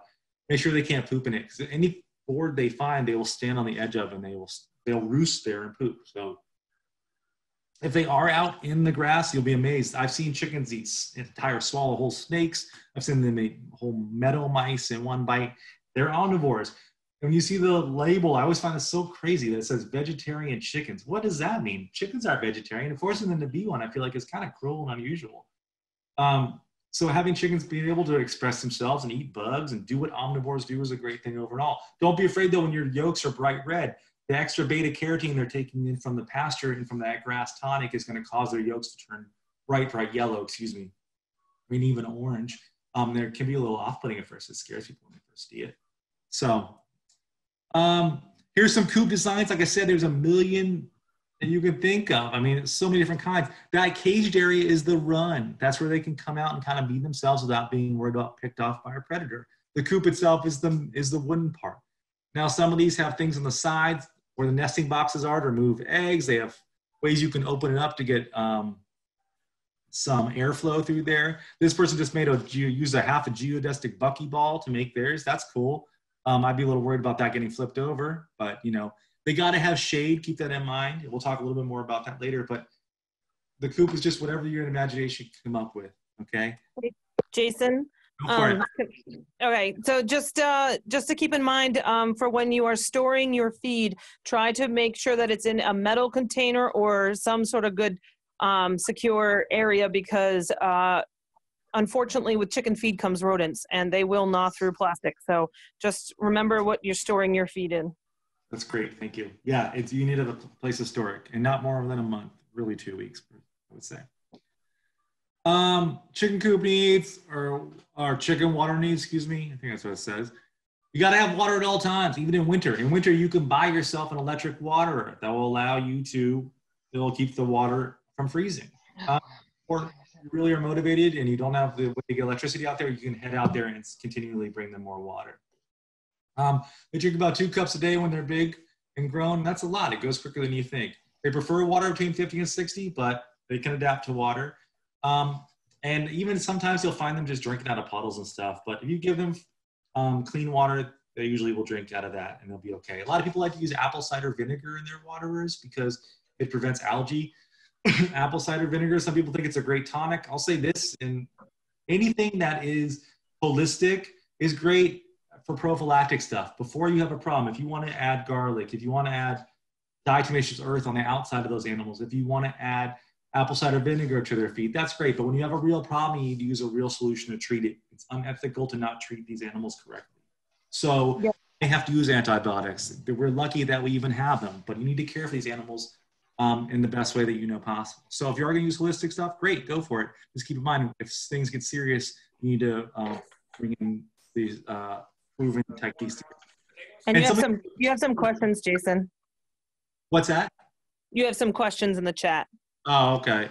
Speaker 1: make sure they can't poop in it because any board they find, they will stand on the edge of and they will they'll roost there and poop. So if they are out in the grass, you'll be amazed. I've seen chickens eat entire swallow whole snakes. I've seen them eat whole meadow mice in one bite. They're omnivores. And When you see the label, I always find it so crazy that it says vegetarian chickens. What does that mean? Chickens are vegetarian. Forcing them to be one, I feel like is kind of cruel and unusual. Um, so having chickens being able to express themselves and eat bugs and do what omnivores do is a great thing overall. Don't be afraid though when your yolks are bright red the extra beta carotene they're taking in from the pasture and from that grass tonic is going to cause their yolks to turn bright, bright yellow, excuse me, I mean, even orange. Um, there can be a little off-putting at first. It scares people when they first see it. So um, here's some coop designs. Like I said, there's a million that you can think of. I mean, so many different kinds. That caged area is the run. That's where they can come out and kind of be themselves without being worried about picked off by a predator. The coop itself is the, is the wooden part. Now, some of these have things on the sides where the nesting boxes are to remove eggs. They have ways you can open it up to get um, some airflow through there. This person just made a, used a half a geodesic buckyball to make theirs. That's cool. Um, I'd be a little worried about that getting flipped over, but you know, they got to have shade. Keep that in mind. We'll talk a little bit more about that later, but the coop is just whatever your imagination can come up with. Okay.
Speaker 3: Jason, um, okay, so just uh, just to keep in mind um, for when you are storing your feed, try to make sure that it's in a metal container or some sort of good um, secure area because uh, unfortunately with chicken feed comes rodents and they will gnaw through plastic. So just remember what you're storing your feed in.
Speaker 1: That's great, thank you. Yeah, it's you need a place to store it and not more than a month, really two weeks, I would say. Um, chicken coop needs or or chicken water needs, excuse me. I think that's what it says. You got to have water at all times, even in winter. In winter, you can buy yourself an electric waterer that will allow you to, it'll keep the water from freezing. Um, or you really are motivated and you don't have the way to get electricity out there, you can head out there and continually bring them more water. Um, they drink about two cups a day when they're big and grown. That's a lot. It goes quicker than you think. They prefer water between 50 and 60, but they can adapt to water. Um, and even sometimes you'll find them just drinking out of puddles and stuff. But if you give them um, clean water, they usually will drink out of that and they'll be okay. A lot of people like to use apple cider vinegar in their waterers because it prevents algae. <coughs> apple cider vinegar, some people think it's a great tonic. I'll say this, and anything that is holistic is great for prophylactic stuff. Before you have a problem, if you want to add garlic, if you want to add diatomaceous earth on the outside of those animals, if you want to add apple cider vinegar to their feet, that's great. But when you have a real problem, you need to use a real solution to treat it. It's unethical to not treat these animals correctly. So yeah. they have to use antibiotics. We're lucky that we even have them, but you need to care for these animals um, in the best way that you know possible. So if you are going to use holistic stuff, great, go for it. Just keep in mind, if things get serious, you need to uh, bring in these uh, proven techniques.
Speaker 3: And, and you have some you have some questions, Jason.
Speaker 1: What's that?
Speaker 3: You have some questions in the chat.
Speaker 1: Oh, okay.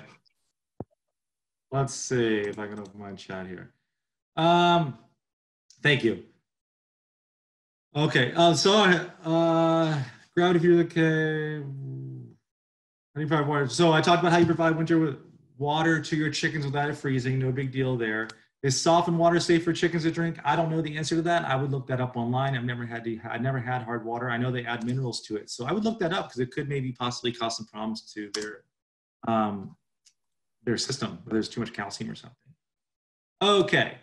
Speaker 1: Let's see if I can open my chat here. Um, thank you. Okay, uh, so uh, gravity if you're okay. How do you provide water? So I talked about how you provide winter with water to your chickens without it freezing. No big deal there. Is softened water safe for chickens to drink? I don't know the answer to that. I would look that up online. I've never had to. I never had hard water. I know they add minerals to it, so I would look that up because it could maybe possibly cause some problems to their um, their system, whether there's too much calcium or something. Okay,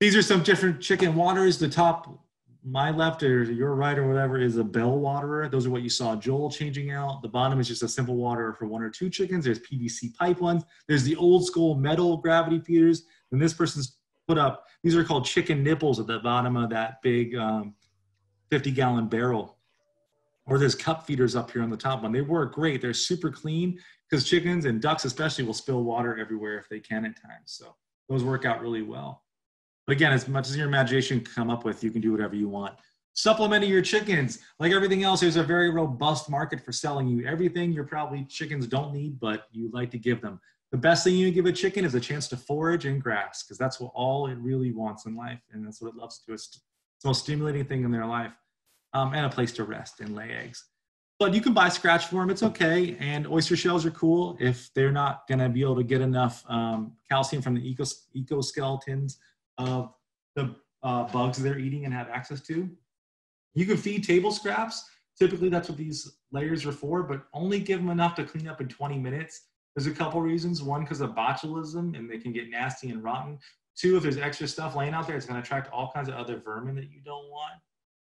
Speaker 1: these are some different chicken waters. The top, my left or your right or whatever, is a bell waterer. Those are what you saw Joel changing out. The bottom is just a simple waterer for one or two chickens. There's PVC pipe ones. There's the old school metal gravity feeders. And this person's put up, these are called chicken nipples at the bottom of that big um, 50 gallon barrel. Or there's cup feeders up here on the top one. They work great. They're super clean because chickens and ducks especially will spill water everywhere if they can at times. So those work out really well. But again, as much as your imagination can come up with, you can do whatever you want. Supplementing your chickens, like everything else, there's a very robust market for selling you everything your probably chickens don't need, but you like to give them. The best thing you can give a chicken is a chance to forage and grass, because that's what all it really wants in life, and that's what it loves to do. It's the most stimulating thing in their life, um, and a place to rest and lay eggs. But you can buy scratch for them; it's okay. And oyster shells are cool if they're not to be able to get enough um, calcium from the ecos- exoskeletons of the uh, bugs they're eating and have access to. You can feed table scraps. Typically, that's what these layers are for, but only give them enough to clean up in 20 minutes. There's a couple reasons. One, because of botulism and they can get nasty and rotten. Two, if there's extra stuff laying out there, it's going to attract all kinds of other vermin that you don't want.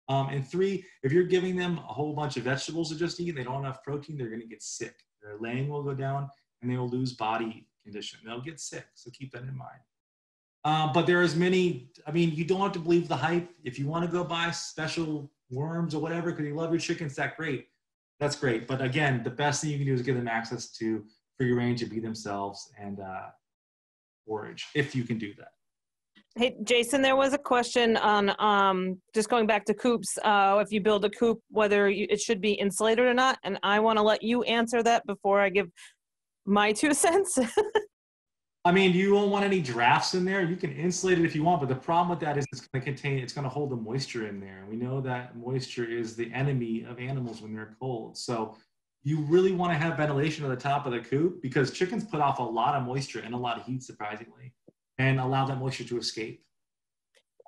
Speaker 1: Um, and three, if you're giving them a whole bunch of vegetables to just eat and they don't have enough protein, they're going to get sick. Their laying will go down and they will lose body condition. They'll get sick. So keep that in mind. Uh, but there is many, I mean, you don't have to believe the hype. If you want to go buy special worms or whatever, because you love your chickens, that great. That's great. But again, the best thing you can do is give them access to free range to be themselves and uh, forage, if you can do that.
Speaker 3: Hey, Jason, there was a question on um, just going back to coops. Uh, if you build a coop, whether you, it should be insulated or not, and I want to let you answer that before I give my two <laughs> cents.
Speaker 1: I mean, you won't want any drafts in there. You can insulate it if you want, but the problem with that is it's going to contain, it's going to hold the moisture in there. And we know that moisture is the enemy of animals when they're cold. So you really want to have ventilation at the top of the coop because chickens put off a lot of moisture and a lot of heat, surprisingly, and allow that moisture to escape.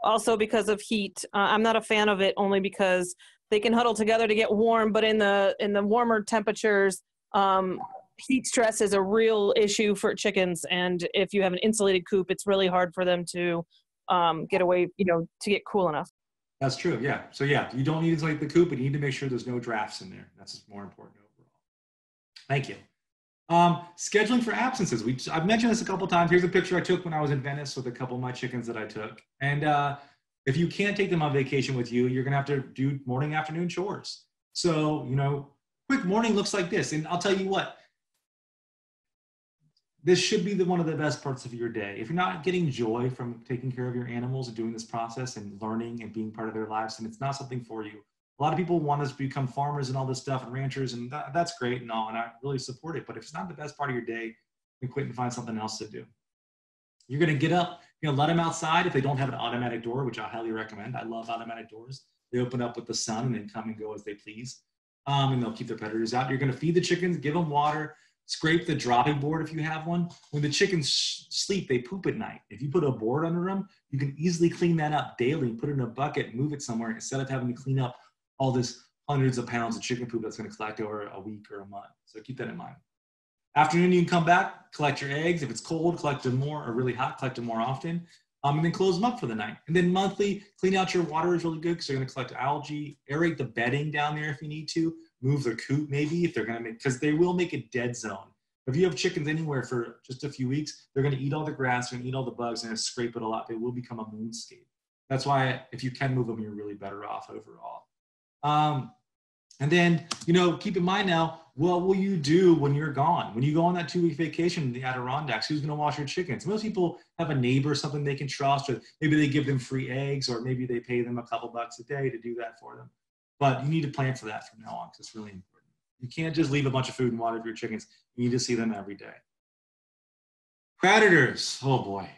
Speaker 3: Also, because of heat, uh, I'm not a fan of it only because they can huddle together to get warm, but in the in the warmer temperatures, um, heat stress is a real issue for chickens. And if you have an insulated coop, it's really hard for them to um, get away, you know, to get cool enough.
Speaker 1: That's true. Yeah. So yeah, you don't need to insulate the coop, but you need to make sure there's no drafts in there. That's more important overall. Thank you. Um, scheduling for absences. We I've mentioned this a couple times. Here's a picture I took when I was in Venice with a couple of my chickens that I took. And uh, if you can't take them on vacation with you, you're gonna have to do morning afternoon chores. So you know, quick morning looks like this. And I'll tell you what, this should be the one of the best parts of your day. If you're not getting joy from taking care of your animals and doing this process and learning and being part of their lives, then it's not something for you. A lot of people want us to become farmers and all this stuff and ranchers, and that, that's great and all, and I really support it. But if it's not the best part of your day, then quit and find something else to do. You're gonna get up, you know, let them outside if they don't have an automatic door, which I highly recommend. I love automatic doors. They open up with the sun and then come and go as they please. Um, and they'll keep their predators out. You're gonna feed the chickens, give them water, Scrape the dropping board if you have one. When the chickens sleep, they poop at night. If you put a board under them, you can easily clean that up daily, put it in a bucket, move it somewhere instead of having to clean up all this hundreds of pounds of chicken poop that's going to collect over a week or a month. So keep that in mind. Afternoon, you can come back, collect your eggs. If it's cold, collect them more, or really hot, collect them more often. Um, and then close them up for the night. And then monthly, clean out your water is really good because you're going to collect algae, aerate the bedding down there if you need to move their coop maybe if they're going to make because they will make a dead zone if you have chickens anywhere for just a few weeks they're going to eat all the grass they're going to eat all the bugs and scrape it a lot they will become a moonscape that's why if you can move them you're really better off overall um, and then you know keep in mind now what will you do when you're gone when you go on that two week vacation in the adirondacks who's going to wash your chickens most people have a neighbor something they can trust or maybe they give them free eggs or maybe they pay them a couple bucks a day to do that for them but you need to plan for that from now on because it's really important. You can't just leave a bunch of food and water for your chickens. You need to see them every day. Predators, oh boy.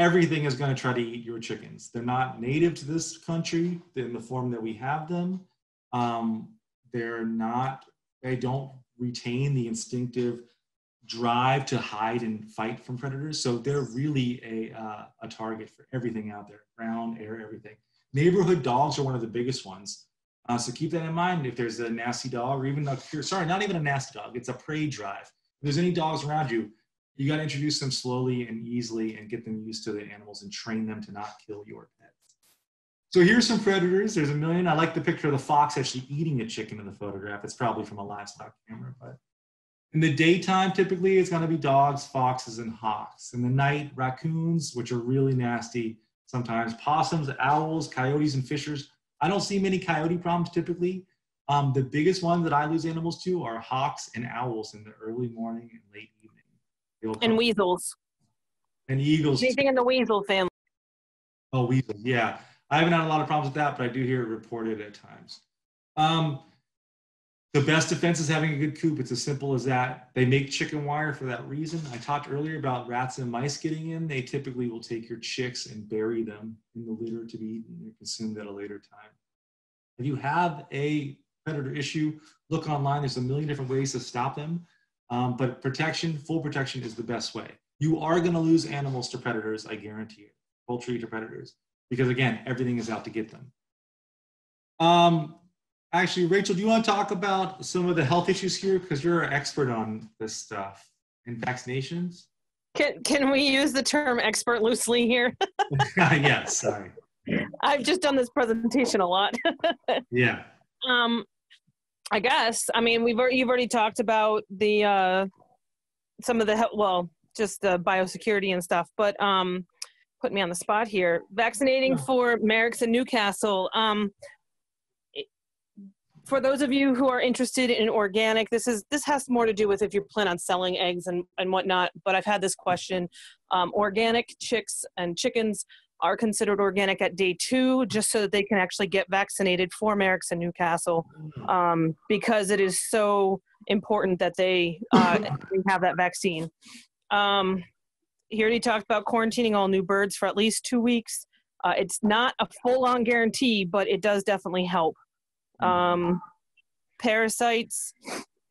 Speaker 1: Everything is going to try to eat your chickens. They're not native to this country in the form that we have them. Um, they're not, they don't retain the instinctive drive to hide and fight from predators. So they're really a, uh, a target for everything out there ground, air, everything. Neighborhood dogs are one of the biggest ones. Uh, so keep that in mind. If there's a nasty dog, or even a sorry, not even a nasty dog, it's a prey drive. If there's any dogs around you, You got to introduce them slowly and easily and get them used to the animals and train them to not kill your pets. So here's some predators. There's a million. I like the picture of the fox actually eating a chicken in the photograph. It's probably from a livestock camera, but in the daytime, typically it's going to be dogs, foxes, and hawks. In the night, raccoons, which are really nasty. Sometimes possums, owls, coyotes, and fishers. I don't see many coyote problems typically. Um, the biggest ones that I lose animals to are hawks and owls in the early morning and late evening.
Speaker 3: And weasels.
Speaker 1: And eagles.
Speaker 3: Anything in the weasel family.
Speaker 1: Oh, weasels, yeah. I haven't had a lot of problems with that, but I do hear it reported at times. Um, the best defense is having a good coop. It's as simple as that. They make chicken wire for that reason. I talked earlier about rats and mice getting in. They typically will take your chicks and bury them in the litter to be eaten or consumed at a later time. If you have a predator issue, look online. There's a million different ways to stop them. Um, but protection, full protection is the best way. You are going to lose animals to predators, I guarantee it. Poultry to predators. Because again, everything is out to get them. Um, actually, Rachel, do you want to talk about some of the health issues here? Because you're an expert on this stuff and vaccinations.
Speaker 3: Can, can we use the term expert loosely here? <laughs> <laughs>
Speaker 1: yes, sorry.
Speaker 3: I've just done this presentation a lot. <laughs>
Speaker 1: yeah.
Speaker 3: Um, I guess. I mean, we've already, you've already talked about the uh, some of the well, just the biosecurity and stuff. But um, put me on the spot here. Vaccinating for Marek's and Newcastle. Um, for those of you who are interested in organic, this is this has more to do with if you plan on selling eggs and, and whatnot. But I've had this question: um, organic chicks and chickens are considered organic at day two, just so that they can actually get vaccinated for Marek's and Newcastle, um, because it is so important that they uh, <laughs> have that vaccine. Um, he already talked about quarantining all new birds for at least two weeks. Uh, it's not a full-on guarantee, but it does definitely help. Um, parasites,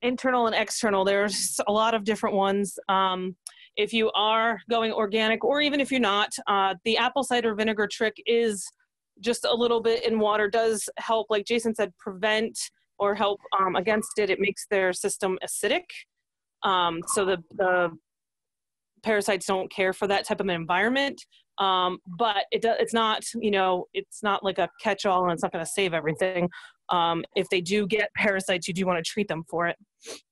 Speaker 3: internal and external. There's a lot of different ones. Um, if you are going organic, or even if you're not, uh, the apple cider vinegar trick is just a little bit in water does help. Like Jason said, prevent or help um, against it. It makes their system acidic. Um, so the, the parasites don't care for that type of an environment. Um, but it it's not, you know, it's not like a catch-all and it's not going to save everything. Um, if they do get parasites, you do want to treat them for it.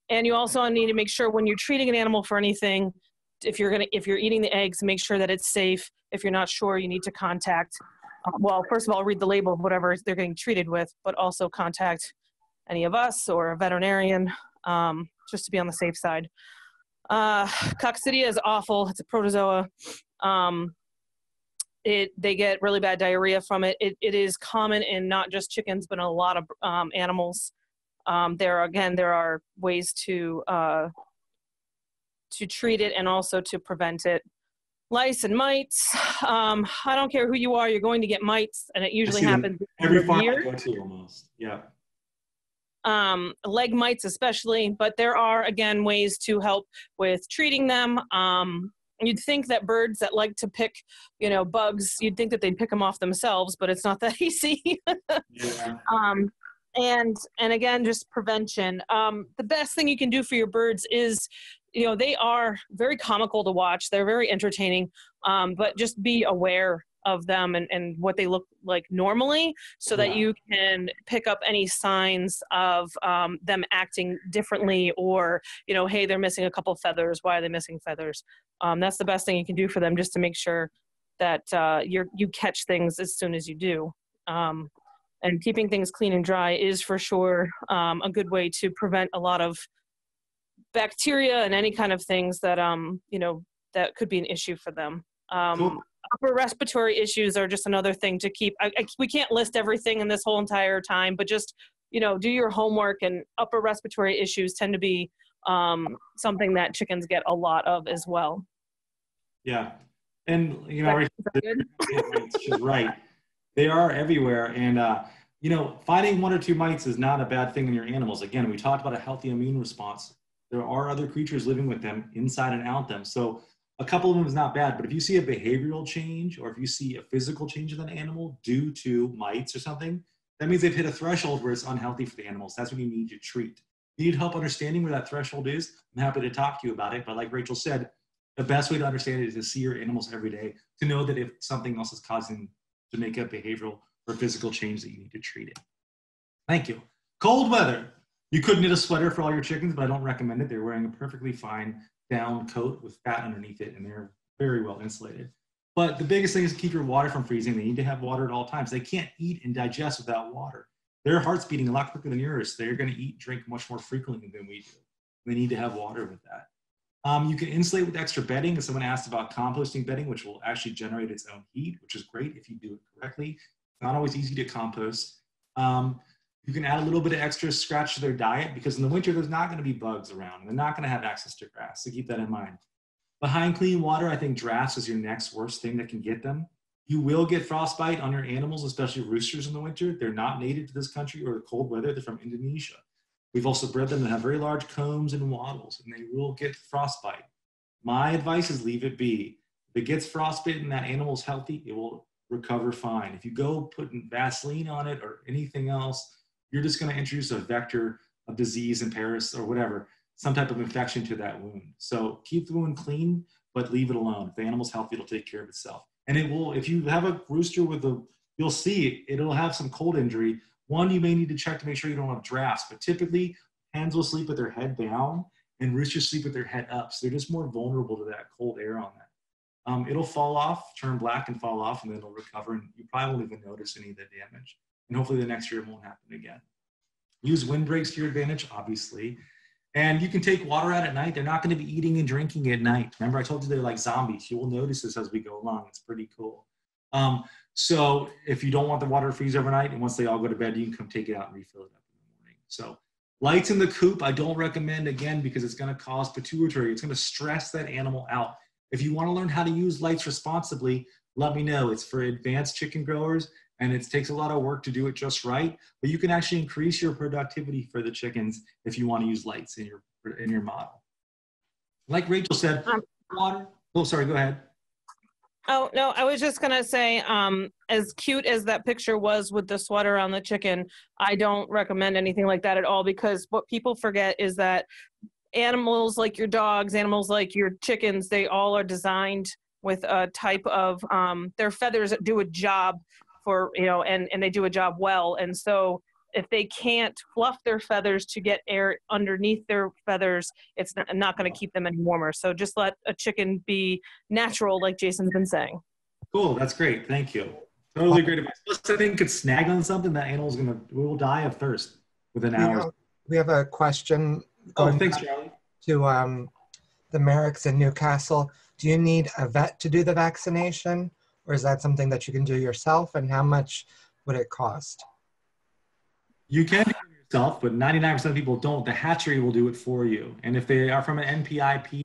Speaker 3: And you also need to make sure when you're treating an animal for anything, if you're gonna, if you're eating the eggs, make sure that it's safe. If you're not sure, you need to contact. Uh, well, first of all, read the label of whatever they're getting treated with, but also contact any of us or a veterinarian um, just to be on the safe side. Uh, coccidia is awful. It's a protozoa. Um, it they get really bad diarrhea from it. It, it is common in not just chickens, but in a lot of um, animals. Um, there again, there are ways to uh, to treat it and also to prevent it. Lice and mites. Um, I don't care who you are, you're going to get mites, and it usually happens
Speaker 1: every farm I go to almost. Yeah
Speaker 3: um, leg mites especially, but there are again ways to help with treating them. Um, you'd think that birds that like to pick, you know, bugs, you'd think that they'd pick them off themselves, but it's not that <laughs> easy. yeah. um, and and again, just prevention. Um, the best thing you can do for your birds is, you know, they are very comical to watch. They're very entertaining, um, but just be aware of them and, and what they look like normally so that you can pick up any signs of um, them acting differently or you know hey they're missing a couple feathers. Why are they missing feathers? Um, that's the best thing you can do for them just to make sure that uh, you you catch things as soon as you do. Um, and keeping things clean and dry is for sure um, a good way to prevent a lot of bacteria and any kind of things that um you know that could be an issue for them. Um, cool upper respiratory issues are just another thing to keep. I, I, we can't list everything in this whole entire time, but just you know, do your homework. And upper respiratory issues tend to be um, something that chickens get a lot of as well.
Speaker 1: Yeah, and you know, she's right. They are everywhere, and uh, you know, finding one or two mites is not a bad thing in your animals. Again, we talked about a healthy immune response. There are other creatures living with them inside and out them. So a couple of them is not bad, but if you see a behavioral change or if you see a physical change in an animal due to mites or something, that means they've hit a threshold where it's unhealthy for the animals. That's when you need to treat. you need help understanding where that threshold is, I'm happy to talk to you about it. But like Rachel said, the best way to understand it is to see your animals every day to know that if something else is causing to make a behavioral or physical change that you need to treat it. Thank you. Cold weather. You could knit a sweater for all your chickens, but I don't recommend it. They're wearing a perfectly fine down coat with fat underneath it, and they're very well insulated. But the biggest thing is to keep your water from freezing. They need to have water at all times. They can't eat and digest without water. Their heart's beating a lot quicker than yours. They're going to eat, drink much more frequently than we do. They need to have water with that. Um, you can insulate with extra bedding. Someone asked about composting bedding, which will actually generate its own heat, which is great if you do it correctly. It's not always easy to compost. Um, you can add a little bit of extra scratch to their diet because in the winter there's not going to be bugs around. And they're not going to have access to grass, so keep that in mind. Behind clean water, I think drafts is your next worst thing that can get them. You will get frostbite on your animals, especially roosters in the winter. They're not native to this country or the cold weather. They're from Indonesia. We've also bred them to have very large combs and wattles, and they will get frostbite. My advice is leave it be. If it gets frostbite and that animal's healthy, it will recover fine. If you go putting Vaseline on it or anything else, you're just going to introduce a vector of disease and Paris or whatever, some type of infection to that wound. So keep the wound clean, but leave it alone. If the animal's healthy, it'll take care of itself. And it will, if you have a rooster with a, you'll see it, it'll have some cold injury. One, you may need to check to make sure you don't have drafts, but typically hens will sleep with their head down and roosters sleep with their head up. So they're just more vulnerable to that cold air on that. Um, it'll fall off, turn black and fall off, and then it'll recover, and you probably won't even notice any of the damage and hopefully the next year won't happen again. Use windbreaks to your advantage, obviously. And you can take water out at night. They're not going to be eating and drinking at night. Remember, I told you they're like zombies. You will notice this as we go along. It's pretty cool. Um, so if you don't want the water to freeze overnight, and once they all go to bed, you can come take it out and refill it up in the morning. So lights in the coop, I don't recommend again because it's going to cause pituitary. It's going to stress that animal out. If you want to learn how to use lights responsibly, let me know. It's for advanced chicken growers and it takes a lot of work to do it just right but you can actually increase your productivity for the chickens if you want to use lights in your in your model. Like rachel said um, water oh sorry go ahead.
Speaker 3: Oh no i was just going to say um, as cute as that picture was with the sweater on the chicken i don't recommend anything like that at all because what people forget is that animals like your dogs animals like your chickens they all are designed with a type of um, their feathers do a job for you know and and they do a job well. And so if they can't fluff their feathers to get air underneath their feathers it's not, not going to keep them any warmer. So just let a chicken be natural like jason's been saying.
Speaker 1: Cool. That's great. Thank you. Totally great advice plus i think could snag on something that animal's going to we will die of thirst within hours.
Speaker 4: we have a question
Speaker 1: oh thanks charlie.
Speaker 4: to um, the Marek's in newcastle. Do you need a vet to do the vaccination or is that something that you can do yourself and how much would it cost?
Speaker 1: You can do it yourself, but 99% of people don't. The hatchery will do it for you. And if they are from an NPIP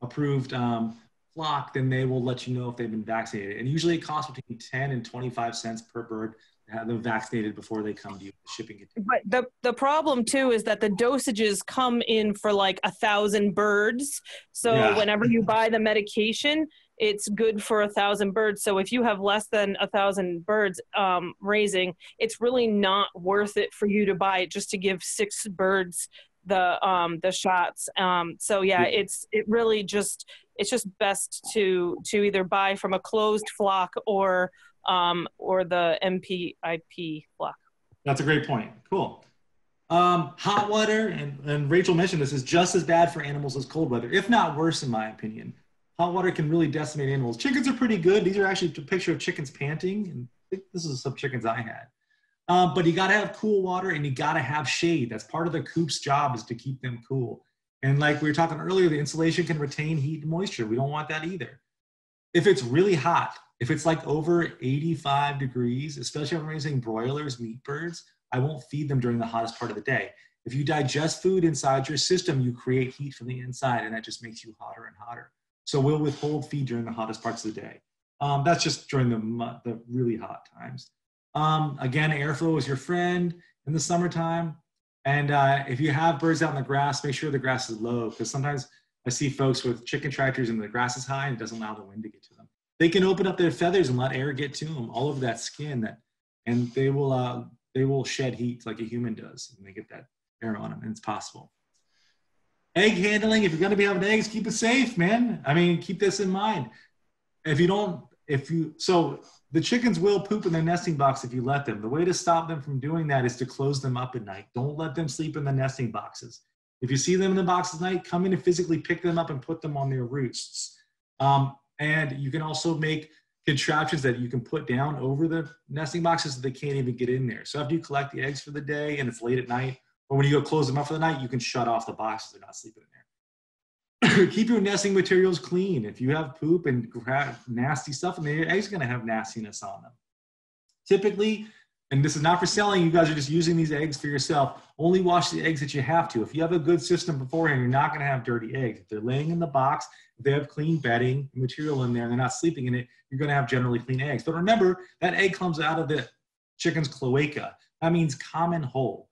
Speaker 1: approved um, flock, then they will let you know if they've been vaccinated. And usually it costs between 10 and 25 cents per bird to have them vaccinated before they come to you. shipping it.
Speaker 3: But the, the problem too is that the dosages come in for like a thousand birds. So yeah. whenever you buy the medication, it's good for a thousand birds. So if you have less than a thousand birds um, raising, it's really not worth it for you to buy it just to give six birds the um, the shots. Um, so yeah, it's it really just it's just best to to either buy from a closed flock or um, or the NPIP flock.
Speaker 1: That's a great point. Cool. Um, hot water, and, and Rachel mentioned this, is just as bad for animals as cold weather, if not worse, in my opinion. Hot water can really decimate animals. Chickens are pretty good. These are actually a picture of chickens panting, and this is some chickens I had. Um, but you got to have cool water and you got to have shade. That's part of the coop's job is to keep them cool. And like we were talking earlier, the insulation can retain heat and moisture. We don't want that either. If it's really hot, if it's like over 85 degrees, especially if I'm raising broilers, meat birds, I won't feed them during the hottest part of the day. If you digest food inside your system, you create heat from the inside, and that just makes you hotter and hotter. So we'll withhold feed during the hottest parts of the day. Um, that's just during the, the really hot times. Um, again, airflow is your friend in the summertime. And uh, if you have birds out in the grass, make sure the grass is low because sometimes I see folks with chicken tractors and the grass is high and it doesn't allow the wind to get to them. They can open up their feathers and let air get to them all over that skin that, and they will, uh, they will shed heat like a human does and they get that air on them and it's possible. Egg handling, if you're going to be having eggs, keep it safe, man. I mean, keep this in mind. If you don't, if you, so the chickens will poop in their nesting box if you let them. The way to stop them from doing that is to close them up at night. Don't let them sleep in the nesting boxes. If you see them in the box at night, come in and physically pick them up and put them on their roosts. Um, and you can also make contraptions that you can put down over the nesting boxes so they can't even get in there. So after you collect the eggs for the day and it's late at night, when you go close them up for the night, you can shut off the boxes. They're not sleeping in there. <clears throat> Keep your nesting materials clean. If you have poop and nasty stuff in there, your eggs are going to have nastiness on them. Typically, and this is not for selling, you guys are just using these eggs for yourself. Only wash the eggs that you have to. If you have a good system beforehand, you're not going to have dirty eggs. If they're laying in the box, if they have clean bedding material in there and they're not sleeping in it, you're going to have generally clean eggs. But remember, that egg comes out of the chicken's cloaca. That means common hole.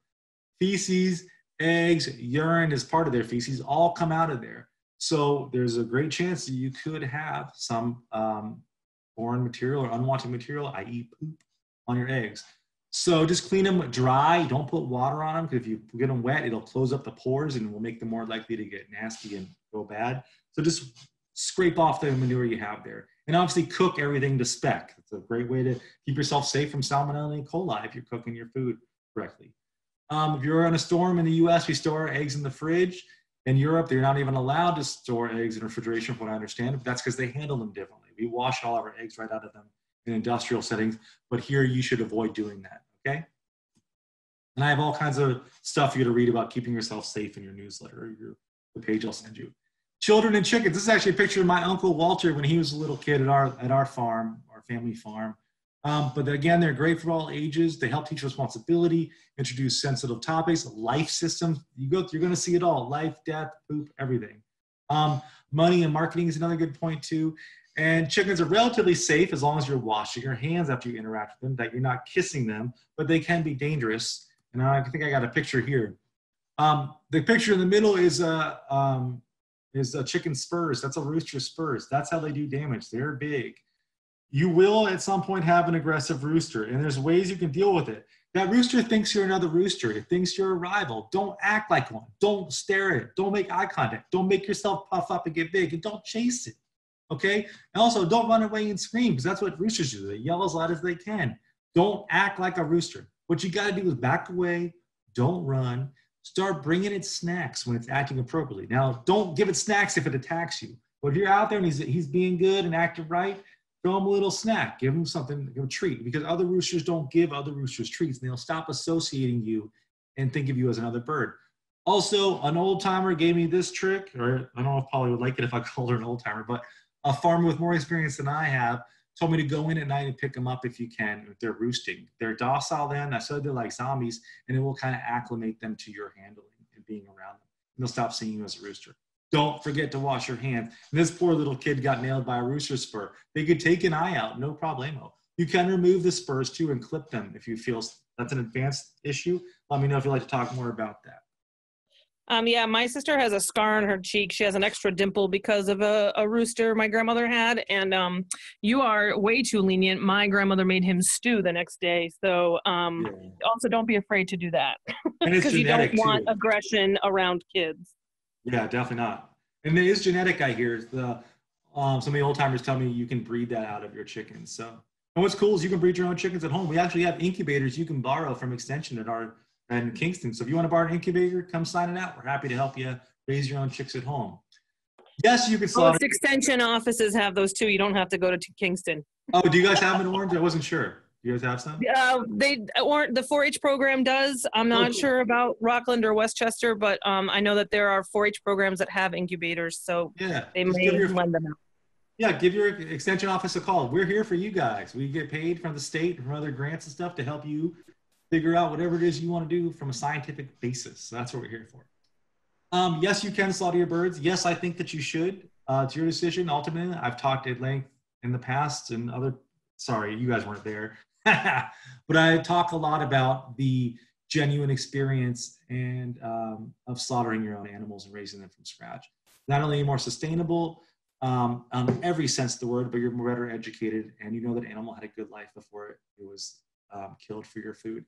Speaker 1: Feces, eggs, urine is part of their feces, all come out of there. So there's a great chance that you could have some um, foreign material or unwanted material, i.e., poop, on your eggs. So just clean them dry. Don't put water on them because if you get them wet, it'll close up the pores and will make them more likely to get nasty and go bad. So just scrape off the manure you have there. And obviously cook everything to spec. It's a great way to keep yourself safe from salmonella and E. coli if you're cooking your food correctly. Um, if you're in a storm in the US, we store eggs in the fridge. In Europe, they're not even allowed to store eggs in refrigeration, from what I understand. But that's because they handle them differently. We wash all of our eggs right out of them in industrial settings, but here you should avoid doing that, okay? And I have all kinds of stuff for you to read about keeping yourself safe in your newsletter or your, the page I'll send you. Children and chickens. This is actually a picture of my uncle Walter when he was a little kid at our, at our farm, our family farm. Um, but again, they're great for all ages. They help teach responsibility, introduce sensitive topics, life systems. You go, you're going to see it all: life, death, poop, everything. Um, money and marketing is another good point too. And chickens are relatively safe as long as you're washing your hands after you interact with them, that you're not kissing them, but they can be dangerous. And I think I got a picture here. Um, the picture in the middle is a, um, is a chicken spurs. That's a rooster spurs. That's how they do damage. They're big. You will at some point have an aggressive rooster, and there's ways you can deal with it. That rooster thinks you're another rooster. It thinks you're a rival. Don't act like one. Don't stare at it. Don't make eye contact. Don't make yourself puff up and get big, and don't chase it. Okay? And also, don't run away and scream because that's what roosters do. They yell as loud as they can. Don't act like a rooster. What you got to do is back away, don't run, start bringing it snacks when it's acting appropriately. Now, don't give it snacks if it attacks you. But if you're out there and he's, he's being good and acting right, throw them a little snack, give them something, give him a treat because other roosters don't give other roosters treats and they'll stop associating you and think of you as another bird. Also, an old timer gave me this trick, or I don't know if Polly would like it if I <laughs> called her an old timer, but a farmer with more experience than I have told me to go in at night and pick them up if you can if they're roosting. They're docile then. I said they're like zombies, and it will kind of acclimate them to your handling and being around them. And they'll stop seeing you as a rooster. Don't forget to wash your hands. And this poor little kid got nailed by a rooster spur. They could take an eye out, no problemo. You can remove the spurs too and clip them if you feel that's an advanced issue. Let me know if you'd like to talk more about that.
Speaker 3: Um, yeah, my sister has a scar on her cheek. She has an extra dimple because of a, a rooster my grandmother had. And um, you are way too lenient. My grandmother made him stew the next day. So um, yeah. also don't be afraid to do that because <laughs> you don't want too. aggression around kids.
Speaker 1: Yeah, definitely not. And it is genetic, I hear. The um, some of the old timers tell me you can breed that out of your chickens. So, and what's cool is you can breed your own chickens at home. We actually have incubators you can borrow from Extension at our in Kingston. So if you want to borrow an incubator, come sign it out. We're happy to help you raise your own chicks at home. Yes, you can slaughter.
Speaker 3: Most extension offices have those too. You don't have to go to Kingston.
Speaker 1: Oh, do you guys have them in Orange? I wasn't sure. You guys have some?
Speaker 3: Uh, they or the 4-H program does. I'm not oh, cool. sure about Rockland or Westchester, but um, I know that there are 4-H programs that have incubators, so
Speaker 1: yeah,
Speaker 3: they may your, lend them out.
Speaker 1: Yeah, give your extension office a call. We're here for you guys. We get paid from the state and from other grants and stuff to help you figure out whatever it is you want to do from a scientific basis. So that's what we're here for. Um, yes, you can slaughter your birds. Yes, I think that you should. Uh, it's your decision. Ultimately, I've talked at length in the past and other. Sorry, you guys weren't there, <laughs> but I talk a lot about the genuine experience and um, of slaughtering your own animals and raising them from scratch. Not only more sustainable um, every sense of the word, but you're better educated and you know that animal had a good life before it, it was um, killed for your food.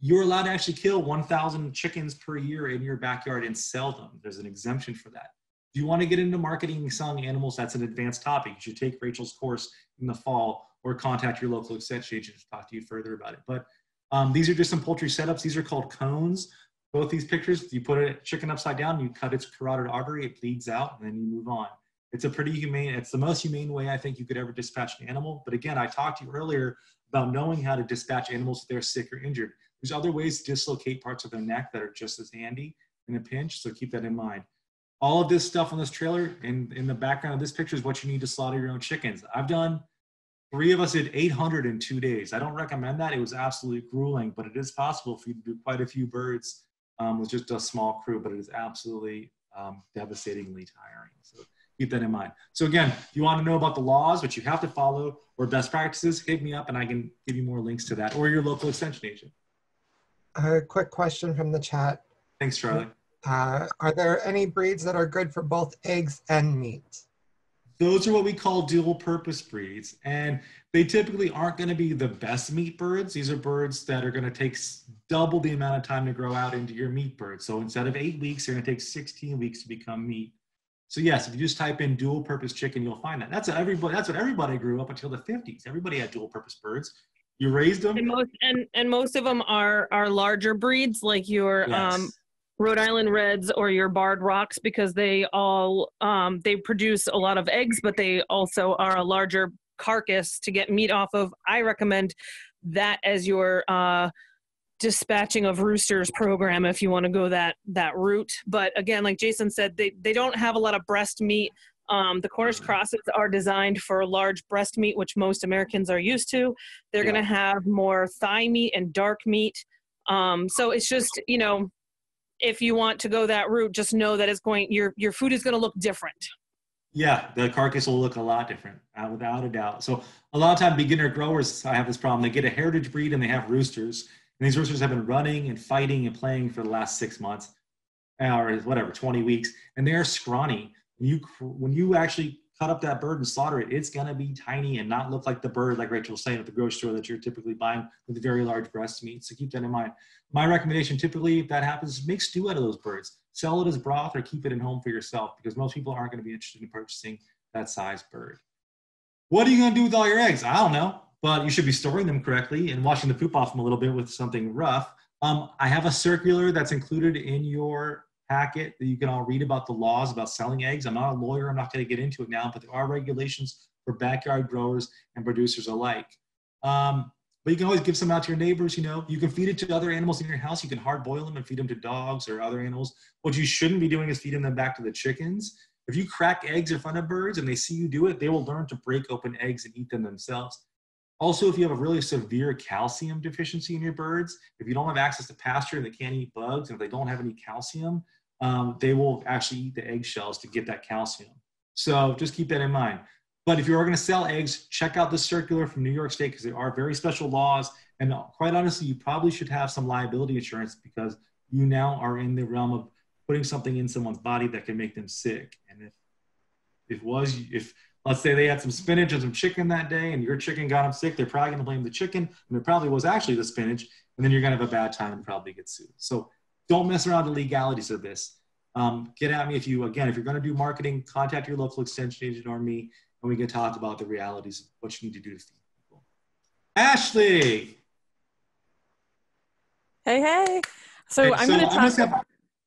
Speaker 1: you're allowed to actually kill 1,000 chickens per year in your backyard and sell them. There's an exemption for that. If you want to get into marketing and selling animals, that's an advanced topic. You should take Rachel's course in the fall or contact your local extension agent to talk to you further about it. But um, these are just some poultry setups. These are called cones. Both these pictures, you put a chicken upside down, you cut its carotid artery, it bleeds out, and then you move on. It's a pretty humane, it's the most humane way I think you could ever dispatch an animal. But again, I talked to you earlier about knowing how to dispatch animals if they're sick or injured. There's other ways to dislocate parts of their neck that are just as handy in a pinch, so keep that in mind. All of this stuff on this trailer in, in the background of this picture is what you need to slaughter your own chickens. I've done, three of us did 800 in two days. I don't recommend that. It was absolutely grueling, but it is possible for you to do quite a few birds um, with just a small crew, but it is absolutely um, devastatingly tiring. So keep that in mind. So again, if you want to know about the laws, which you have to follow, or best practices, hit me up and I can give you more links to that, or your local extension agent.
Speaker 4: A quick question from the chat.
Speaker 1: Thanks, Charlie.
Speaker 4: Uh, are there any breeds that are good for both eggs and meat?
Speaker 1: Those are what we call dual purpose breeds. And they typically aren't going to be the best meat birds. These are birds that are going to take double the amount of time to grow out into your meat bird. So instead of eight weeks, they're going to take 16 weeks to become meat. So yes, if you just type in dual purpose chicken, you'll find that. That's everybody. That's what everybody grew up until the 50s. Everybody had dual purpose birds. You raised them.
Speaker 3: And most and, and most of them are are larger breeds, like your
Speaker 1: Yes.
Speaker 3: um, Rhode Island Reds or your Barred Rocks, because they all um, they produce a lot of eggs, but they also are a larger carcass to get meat off of. I recommend that as your uh, dispatching of roosters program if you want to go that that route. But again, like Jason said, they they don't have a lot of breast meat. Um, the Cornish crosses are designed for large breast meat, which most Americans are used to. They're
Speaker 1: Yeah.
Speaker 3: going to have more thigh meat and dark meat. Um, so it's just you know, if you want to go that route, just know that it's going your your food is going to look different.
Speaker 1: Yeah, the carcass will look a lot different, uh, without a doubt. So a lot of time, beginner growers, I have this problem. They get a heritage breed and they have roosters, and these roosters have been running and fighting and playing for the last six months, or whatever, 20 weeks, and they're scrawny. When you when you actually cut up that bird and slaughter it, it's gonna be tiny and not look like the bird, like Rachel was saying at the grocery store that you're typically buying with very large breast meat. So keep that in mind. My recommendation, typically, if that happens, make stew out of those birds. Sell it as broth or keep it in home for yourself because most people aren't going to be interested in purchasing that size bird. What are you going to do with all your eggs? I don't know, but you should be storing them correctly and washing the poop off them a little bit with something rough. Um, I have a circular that's included in your packet that you can all read about the laws about selling eggs. I'm not a lawyer, I'm not going to get into it now, but there are regulations for backyard growers and producers alike. Um, but you can always give some out to your neighbors. You know, you can feed it to other animals in your house. You can hard boil them and feed them to dogs or other animals. What you shouldn't be doing is feeding them back to the chickens. If you crack eggs in front of birds and they see you do it, they will learn to break open eggs and eat them themselves. Also, if you have a really severe calcium deficiency in your birds, if you don't have access to pasture and they can't eat bugs, and if they don't have any calcium, um, they will actually eat the eggshells to get that calcium. So just keep that in mind. But if you are going to sell eggs, check out the circular from New York State because there are very special laws. And quite honestly, you probably should have some liability insurance because you now are in the realm of putting something in someone's body that can make them sick. And if if was if let's say they had some spinach and some chicken that day and your chicken got them sick, they're probably going to blame the chicken and it probably was actually the spinach. And then you're going to have a bad time and probably get sued. So don't mess around the legalities of this. Um, get at me if you, again, if you're going to do marketing, contact your local extension agent or me, and we can talk about the realities of what you need to do to feed people. Ashley.
Speaker 2: Hey, hey. So
Speaker 1: Okay,
Speaker 2: I'm going to talk.
Speaker 1: gonna-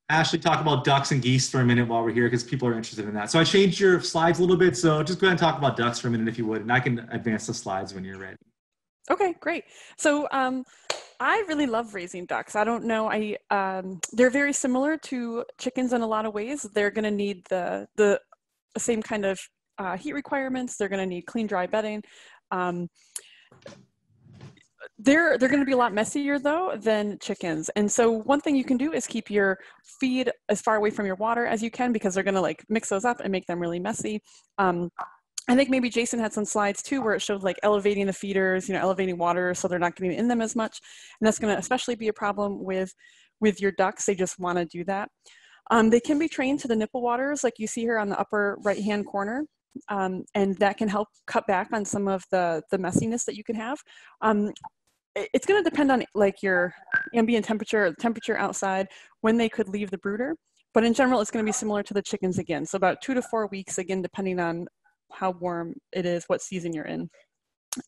Speaker 1: Ashley, talk about ducks and geese for a minute while we're here because people are interested in that. So I changed your slides a little bit. So just go ahead and talk about ducks for a minute if you would, and I can advance the slides when you're ready.
Speaker 2: Okay, great. So um, I really love raising ducks. I don't know. I um, they're very similar to chickens in a lot of ways. They're going to need the the same kind of uh, heat requirements. They're going to need clean, dry bedding. Um, they're they're going to be a lot messier though than chickens. And so one thing you can do is keep your feed as far away from your water as you can because they're going to like mix those up and make them really messy. Um, I think maybe Jason had some slides too where it showed like elevating the feeders, you know, elevating water so they're not getting in them as much. And that's going to especially be a problem with with your ducks. They just want to do that. Um, they can be trained to the nipple waters like you see here on the upper right hand corner. Um, and that can help cut back on some of the, the messiness that you can have. Um, it's going to depend on like your ambient temperature, temperature outside, when they could leave the brooder. But in general, it's going to be similar to the chickens again. So about two to four weeks, again, depending on how warm it is, what season you're in.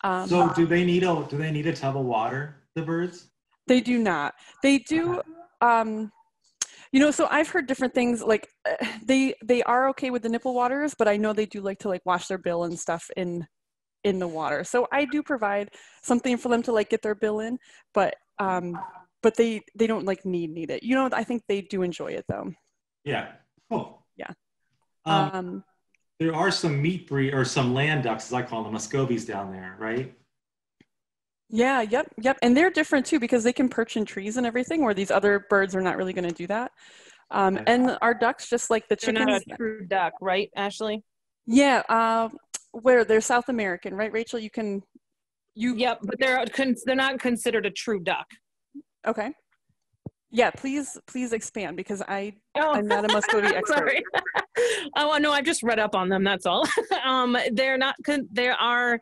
Speaker 2: Um,
Speaker 1: So do they need a do they need a tub of water? The birds?
Speaker 2: They do not. They do. Um, you know, so I've heard different things. Like uh, they they are okay with the nipple waters, but I know they do like to like wash their bill and stuff in in the water. So I do provide something for them to like get their bill in, but um, but they they don't like need need it. You know, I think they do enjoy it though.
Speaker 1: Yeah. Cool.
Speaker 2: Yeah.
Speaker 1: Um,
Speaker 2: Um,
Speaker 1: there are some meat breed or some land ducks, as I call them, Muscovies down there, right?
Speaker 2: yeah. Yep. Yep. And they're different too because they can perch in trees and everything, where these other birds are not really going to do that. Um,
Speaker 1: Okay.
Speaker 2: and our ducks, just like the
Speaker 3: They're
Speaker 2: chickens,
Speaker 3: not a true duck, right, Ashley?
Speaker 2: Yeah, uh, where they're South American, right, Rachel? You can, you,
Speaker 3: Yep, but they're they're not considered a true duck.
Speaker 2: okay. Yeah, please, please expand because I,
Speaker 3: Oh,
Speaker 2: I'm not a Muscovy <laughs> expert. <laughs>
Speaker 3: Oh no, I've just read up on them. That's all. <laughs> um, they're not. They are,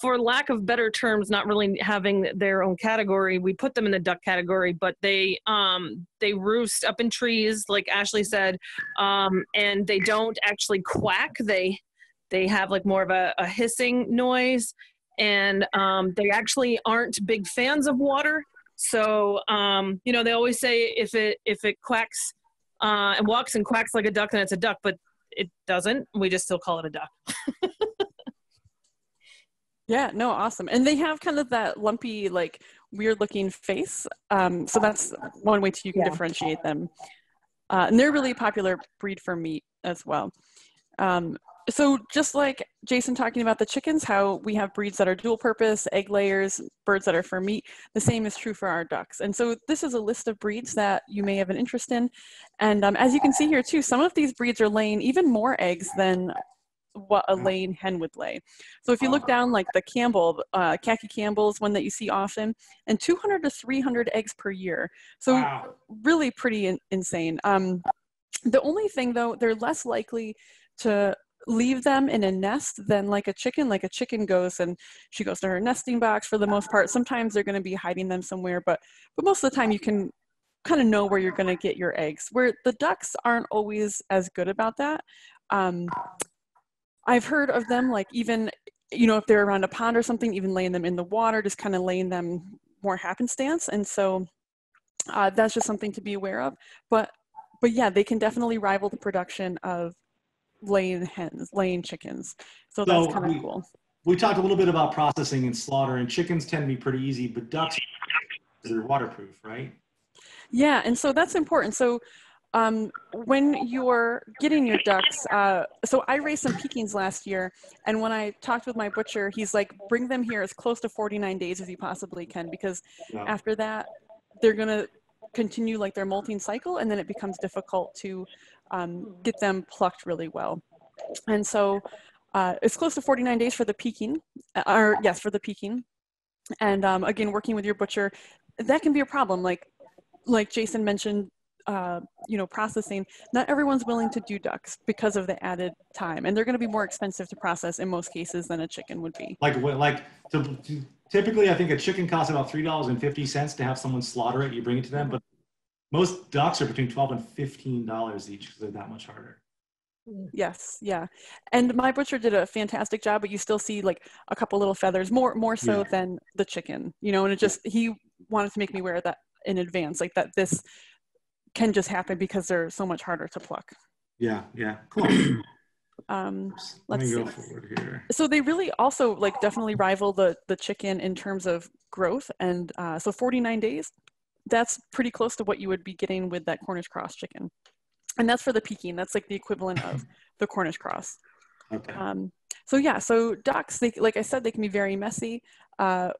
Speaker 3: for lack of better terms, not really having their own category. We put them in the duck category, but they um, they roost up in trees, like Ashley said, um, and they don't actually quack. They they have like more of a, a hissing noise, and um, they actually aren't big fans of water. So um, you know, they always say if it if it quacks uh, and walks and quacks like a duck, then it's a duck, but it doesn't. We just still call it a duck. <laughs>
Speaker 2: Yeah, no, awesome. And they have kind of that lumpy, like weird looking face. Um, so that's one way to you can
Speaker 3: Yeah.
Speaker 2: differentiate them. Uh, and they're really popular breed for meat as well. Um, so just like Jason talking about the chickens, how we have breeds that are dual purpose, egg layers, birds that are for meat, the same is true for our ducks. And so this is a list of breeds that you may have an interest in. And um, as you can see here too, some of these breeds are laying even more eggs than what a laying hen would lay. So if you look down like the Campbell, uh, khaki Campbell is one that you see often, and 200 to 300 eggs per year. So
Speaker 1: wow.
Speaker 2: really pretty in- insane. Um, the only thing though, they're less likely to leave them in a nest than like a chicken. Like a chicken goes and she goes to her nesting box for the most part. Sometimes they're going to be hiding them somewhere, but but most of the time you can kind of know where you're going to get your eggs. Where the ducks aren't always as good about that. Um, I've heard of them like even you know if they're around a pond or something, even laying them in the water, just kind of laying them more happenstance, and so uh, that's just something to be aware of. But but yeah, they can definitely rival the production of laying hens, laying chickens. So that's
Speaker 1: So
Speaker 2: kind of cool.
Speaker 1: We talked a little bit about processing and slaughter, and chickens tend to be pretty easy, but ducks they're waterproof, right?
Speaker 2: Yeah, and so that's important. So um, when you're getting your ducks, uh, so I raised some Pekins last year, and when I talked with my butcher, he's like, bring them here as close to 49 days as you possibly can, because
Speaker 1: Yeah.
Speaker 2: after that, they're gonna continue like their molting cycle, and then it becomes difficult to um, get them plucked really well. And so uh, it's close to 49 days for the Peking, uh, or yes, for the Peking. And um, again, working with your butcher, that can be a problem. Like, like Jason mentioned, uh, you know, processing. Not everyone's willing to do ducks because of the added time, and they're going to be more expensive to process in most cases than a chicken would be.
Speaker 1: Like like to, to- typically, I think a chicken costs about three dollars and fifty cents to have someone slaughter it. You bring it to them, but most ducks are between twelve and fifteen dollars each because they're that much harder.
Speaker 2: Yes, yeah. And my butcher did a fantastic job, but you still see like a couple little feathers, more more so
Speaker 1: Yeah.
Speaker 2: than the chicken, you know, and it just he wanted to make me aware that in advance, like that this can just happen because they're so much harder to pluck.
Speaker 1: Yeah, yeah, cool.
Speaker 2: Um, <clears throat>
Speaker 1: Let me
Speaker 2: Let's
Speaker 1: go
Speaker 2: see.
Speaker 1: forward here.
Speaker 2: so they really also like definitely rival the the chicken in terms of growth, and uh, so 49 days, that's pretty close to what you would be getting with that Cornish cross chicken, and that's for the Peking. That's like the equivalent of <laughs> the Cornish cross.
Speaker 1: Okay.
Speaker 2: Um, so yeah, so ducks, they, like I said, they can be very messy. Uh,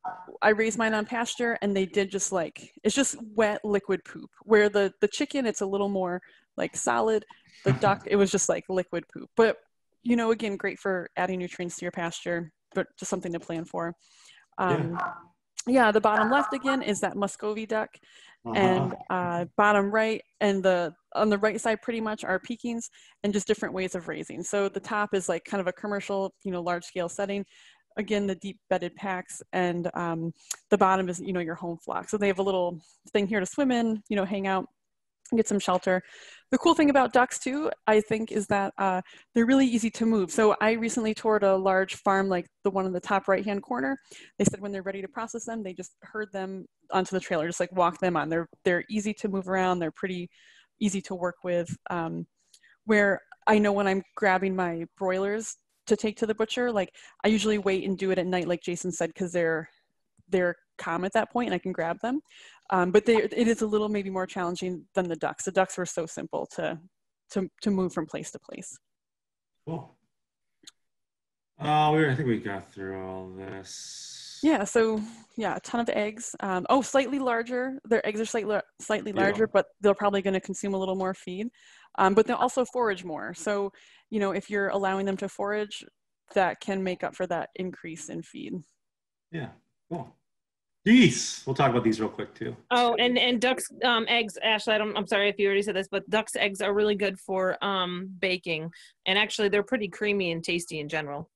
Speaker 2: I raised mine on pasture, and they did just like it's just wet liquid poop. Where the the chicken, it's a little more like solid. The <laughs> duck, it was just like liquid poop. But you know, again, great for adding nutrients to your pasture, but just something to plan for. Um, yeah, the bottom left again is that Muscovy duck
Speaker 1: Uh-huh.
Speaker 2: and uh, bottom right and the on the right side pretty much are Pekings and just different ways of raising. So the top is like kind of a commercial, you know, large scale setting. again, the deep bedded packs and um, the bottom is, you know, your home flock. So they have a little thing here to swim in, you know, hang out, get some shelter. The cool thing about ducks too, I think, is that uh, they're really easy to move. So I recently toured a large farm like the one in the top right-hand corner. They said when they're ready to process them, they just herd them onto the trailer, just like walk them on. They're, they're easy to move around. They're pretty easy to work with. Um, where I know when I'm grabbing my broilers to take to the butcher, like I usually wait and do it at night, like Jason said, because they're they're calm at that point and I can grab them. Um, but they, it is a little maybe more challenging than the ducks. The ducks were so simple to to to move from place to place.
Speaker 1: Cool. Uh, we I think we got through all this.
Speaker 2: Yeah. So yeah, a ton of eggs. Um, oh, slightly larger. Their eggs are slightly slightly larger, yeah. but they're probably going to consume a little more feed. Um, but they'll also forage more. So you know, if you're allowing them to forage, that can make up for that increase in feed.
Speaker 1: Yeah, cool. Geese. We'll talk about these real quick too.
Speaker 3: Oh, and and ducks um, eggs. Ashley, I don't, I'm sorry if you already said this, but ducks eggs are really good for um, baking, and actually they're pretty creamy and tasty in general.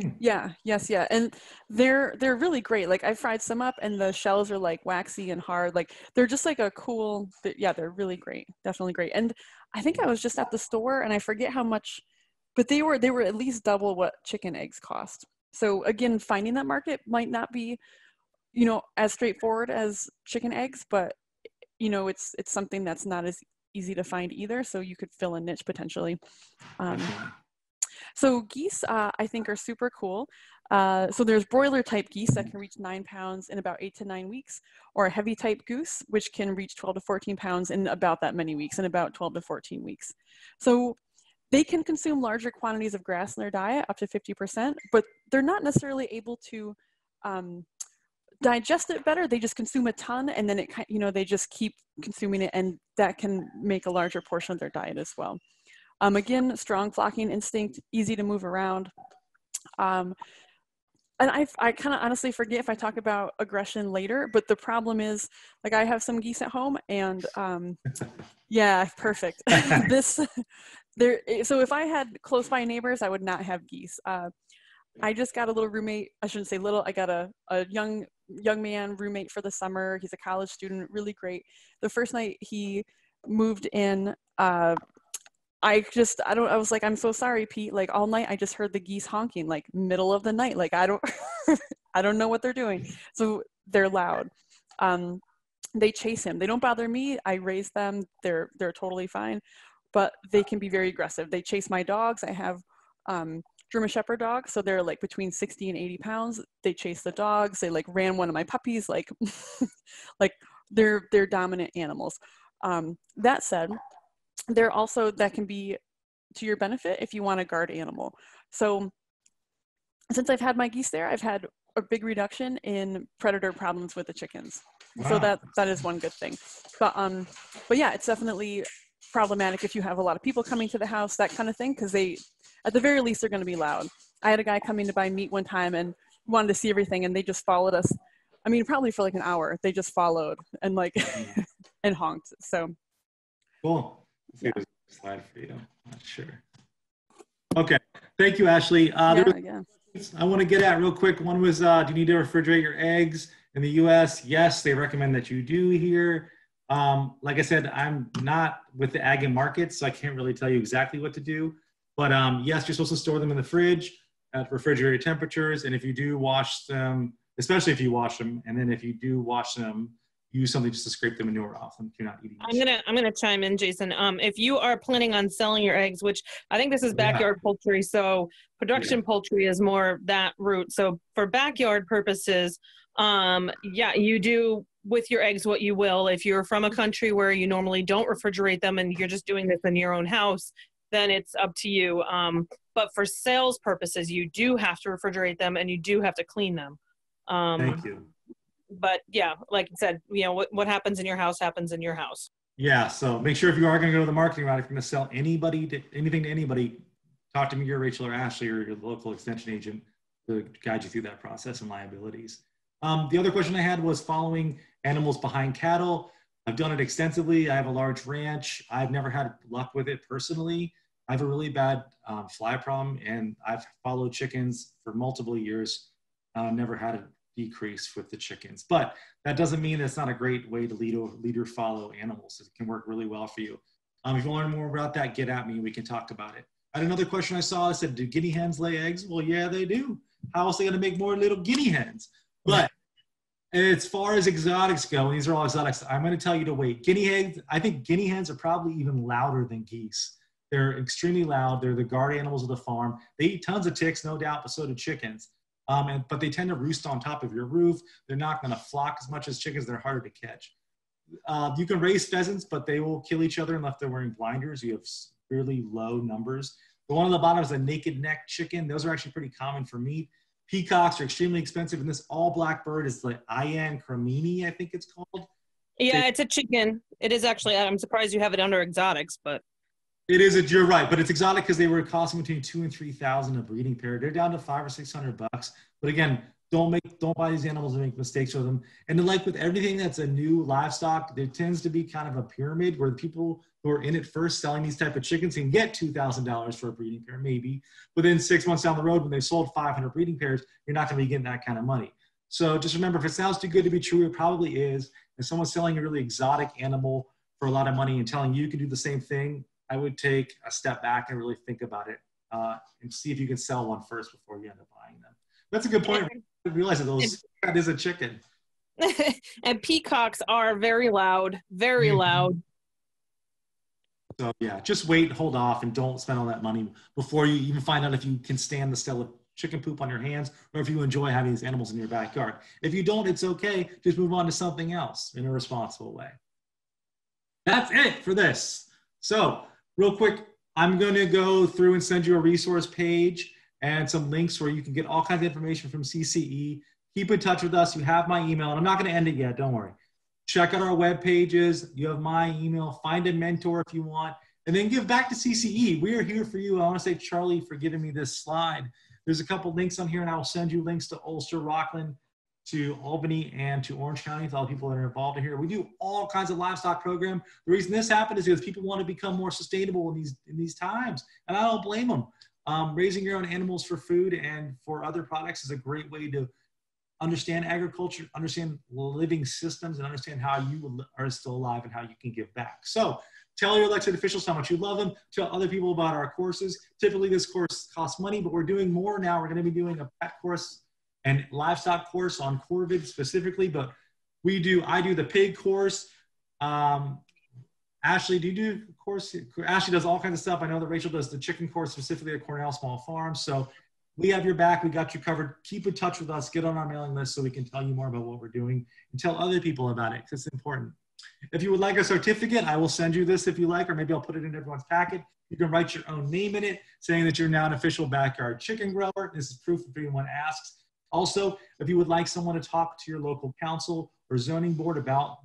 Speaker 2: Hmm. Yeah. Yes. Yeah. And they're they're really great. Like I fried some up, and the shells are like waxy and hard. Like they're just like a cool. Yeah, they're really great. Definitely great. And I think I was just at the store and I forget how much, but they were they were at least double what chicken eggs cost. So again, finding that market might not be, you know, as straightforward as chicken eggs, but you know, it's it's something that's not as easy to find either. So you could fill a niche potentially. Um, so geese, uh, I think, are super cool. Uh, so there's broiler type geese that can reach nine pounds in about eight to nine weeks, or a heavy type goose, which can reach 12 to 14 pounds in about that many weeks, in about 12 to 14 weeks. So they can consume larger quantities of grass in their diet, up to 50%, but they're not necessarily able to um, digest it better. They just consume a ton, and then it, you know, they just keep consuming it, and that can make a larger portion of their diet as well. Um, again, strong flocking instinct, easy to move around. Um, and I, I kind of honestly forget if I talk about aggression later, but the problem is like I have some geese at home and um, <laughs> yeah, perfect. <laughs> this there. So if I had close by neighbors, I would not have geese. Uh, I just got a little roommate. I shouldn't say little. I got a, a young young man roommate for the summer. He's a college student, really great. The first night he moved in, uh, I just I don't I was like I'm so sorry Pete. Like all night I just heard the geese honking like middle of the night. Like I don't <laughs> I don't know what they're doing. So they're loud. Um they chase him. They don't bother me. I raise them. They're they're totally fine. But they can be very aggressive. They chase my dogs. I have um German Shepherd dogs so they're like between 60 and 80 pounds they chase the dogs they like ran one of my puppies like <laughs> like they're they're dominant animals um that said there also that can be to your benefit if you want a guard animal. So since I've had my geese there, I've had a big reduction in predator problems with the chickens. Wow. So that that is one good thing. But um but yeah, it's definitely problematic if you have a lot of people coming to the house, that kind of thing, because they at the very least they're gonna be loud. I had a guy coming to buy meat one time and wanted to see everything and they just followed us. I mean, probably for like an hour. They just followed and like <laughs> and honked. So
Speaker 1: cool yeah. a slide for you. Not sure. Okay. Thank you, Ashley. Uh, yeah, yeah. I want to get at real quick. One was, uh, do you need to refrigerate your eggs in the U.S.? Yes, they recommend that you do here. Um, like I said, I'm not with the ag and market, so I can't really tell you exactly what to do. But um, yes, you're supposed to store them in the fridge at refrigerator temperatures. And if you do wash them, especially if you wash them, and then if you do wash them, use something just to scrape the manure off them if you're not eating.
Speaker 3: I'm gonna I'm gonna chime in, Jason. Um, if you are planning on selling your eggs, which I think this is backyard yeah. poultry, so production yeah. poultry is more that route. So for backyard purposes, um, yeah, you do with your eggs what you will. If you're from a country where you normally don't refrigerate them and you're just doing this in your own house, then it's up to you. Um, but for sales purposes, you do have to refrigerate them and you do have to clean them.
Speaker 1: Um, Thank you
Speaker 3: but yeah, like I said, you know, what, what happens in your house happens in your house.
Speaker 1: Yeah. So make sure if you are going to go to the marketing route, if you're going to sell anybody to anything to anybody, talk to me or Rachel or Ashley or your local extension agent to guide you through that process and liabilities. Um, the other question I had was following animals behind cattle. I've done it extensively. I have a large ranch. I've never had luck with it personally. I have a really bad um, fly problem, and I've followed chickens for multiple years uh, never had a decrease with the chickens. But that doesn't mean it's not a great way to lead or lead or follow animals. It can work really well for you. Um, if you want to learn more about that, get at me. We can talk about it. I had another question I saw. I said, "Do guinea hens lay eggs?" Well, yeah, they do. How else are they going to make more little guinea hens? But as far as exotics go, these are all exotics, I'm going to tell you to wait. Guinea hens. I think guinea hens are probably even louder than geese. They're extremely loud. They're the guard animals of the farm. They eat tons of ticks, no doubt, but so do chickens. Um, and, but they tend to roost on top of your roof. They're not going to flock as much as chickens. They're harder to catch. Uh, you can raise pheasants, but they will kill each other unless they're wearing blinders. You have really low numbers. The one on the bottom is a naked neck chicken. Those are actually pretty common for meat. Peacocks are extremely expensive, and this all black bird is the Ayam Cemani, I think it's called.
Speaker 3: Yeah, it's a chicken. It is actually. I'm surprised you have it under exotics, but
Speaker 1: it is. A, you're right, but it's exotic because they were costing between two and three thousand a breeding pair. They're down to five or six hundred bucks. But again, don't make don't buy these animals and make mistakes with them. And like with everything that's a new livestock, there tends to be kind of a pyramid where the people who are in it first selling these type of chickens can get two thousand dollars for a breeding pair, maybe. But then six months down the road, when they sold five hundred breeding pairs, you're not going to be getting that kind of money. So just remember, if it sounds too good to be true, it probably is. If someone's selling a really exotic animal for a lot of money and telling you you can do the same thing, I would take a step back and really think about it uh, and see if you can sell one first before you end up buying them. That's a good point. I realize that those that is a chicken. <laughs>
Speaker 3: and peacocks are very loud, very mm-hmm. loud.
Speaker 1: So yeah, just wait, hold off, and don't spend all that money before you even find out if you can stand the smell of chicken poop on your hands or if you enjoy having these animals in your backyard. If you don't, it's okay. Just move on to something else in a responsible way. That's it for this. So real quick, I'm going to go through and send you a resource page and some links where you can get all kinds of information from CCE. Keep in touch with us. You have my email, and I'm not going to end it yet. Don't worry. Check out our web pages. You have my email. Find a mentor if you want, and then give back to CCE. We are here for you. I want to say Charlie for giving me this slide. There's a couple links on here, and I will send you links to Ulster, Rockland, to Albany and to Orange County, to all the people that are involved in here. We do all kinds of livestock program. The reason this happened is because people want to become more sustainable in these in these times, and I don't blame them. Um, raising your own animals for food and for other products is a great way to understand agriculture, understand living systems, and understand how you are still alive and how you can give back. So tell your elected officials how much you love them. Tell other people about our courses. Typically, this course costs money, but we're doing more now. We're going to be doing a pet course and livestock course on COVID specifically, but we do, I do the pig course. Um, Ashley, do you do course? Ashley does all kinds of stuff. I know that Rachel does the chicken course specifically at Cornell Small Farms. So we have your back. We got you covered. Keep in touch with us. Get on our mailing list so we can tell you more about what we're doing and tell other people about it because it's important. If you would like a certificate, I will send you this if you like, or maybe I'll put it in everyone's packet. You can write your own name in it, saying that you're now an official backyard chicken grower. This is proof if anyone asks. Also, if you would like someone to talk to your local council or zoning board about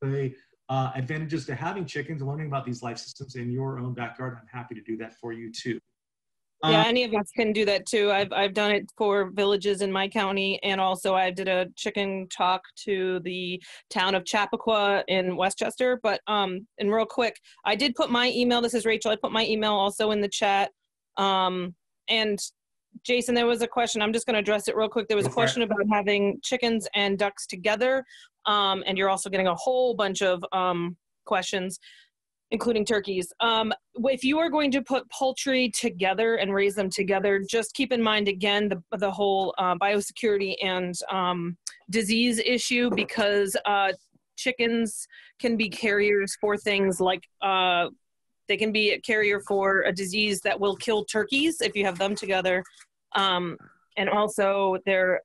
Speaker 1: the uh, advantages to having chickens and learning about these life systems in your own backyard, I'm happy to do that for you too.
Speaker 3: Yeah, um, any of us can do that too. I've I've done it for villages in my county, and also I did a chicken talk to the town of Chappaqua in Westchester. But um, and real quick, I did put my email. This is Rachel. I put my email also in the chat. Um, and Jason, there was a question. I'm just going to address it real quick. There was a question about having chickens and ducks together, um, and you're also getting a whole bunch of um, questions, including turkeys. Um, if you are going to put poultry together and raise them together, just keep in mind again the the whole uh, biosecurity and um, disease issue because uh, chickens can be carriers for things like uh, they can be a carrier for a disease that will kill turkeys if you have them together. Um, and also there,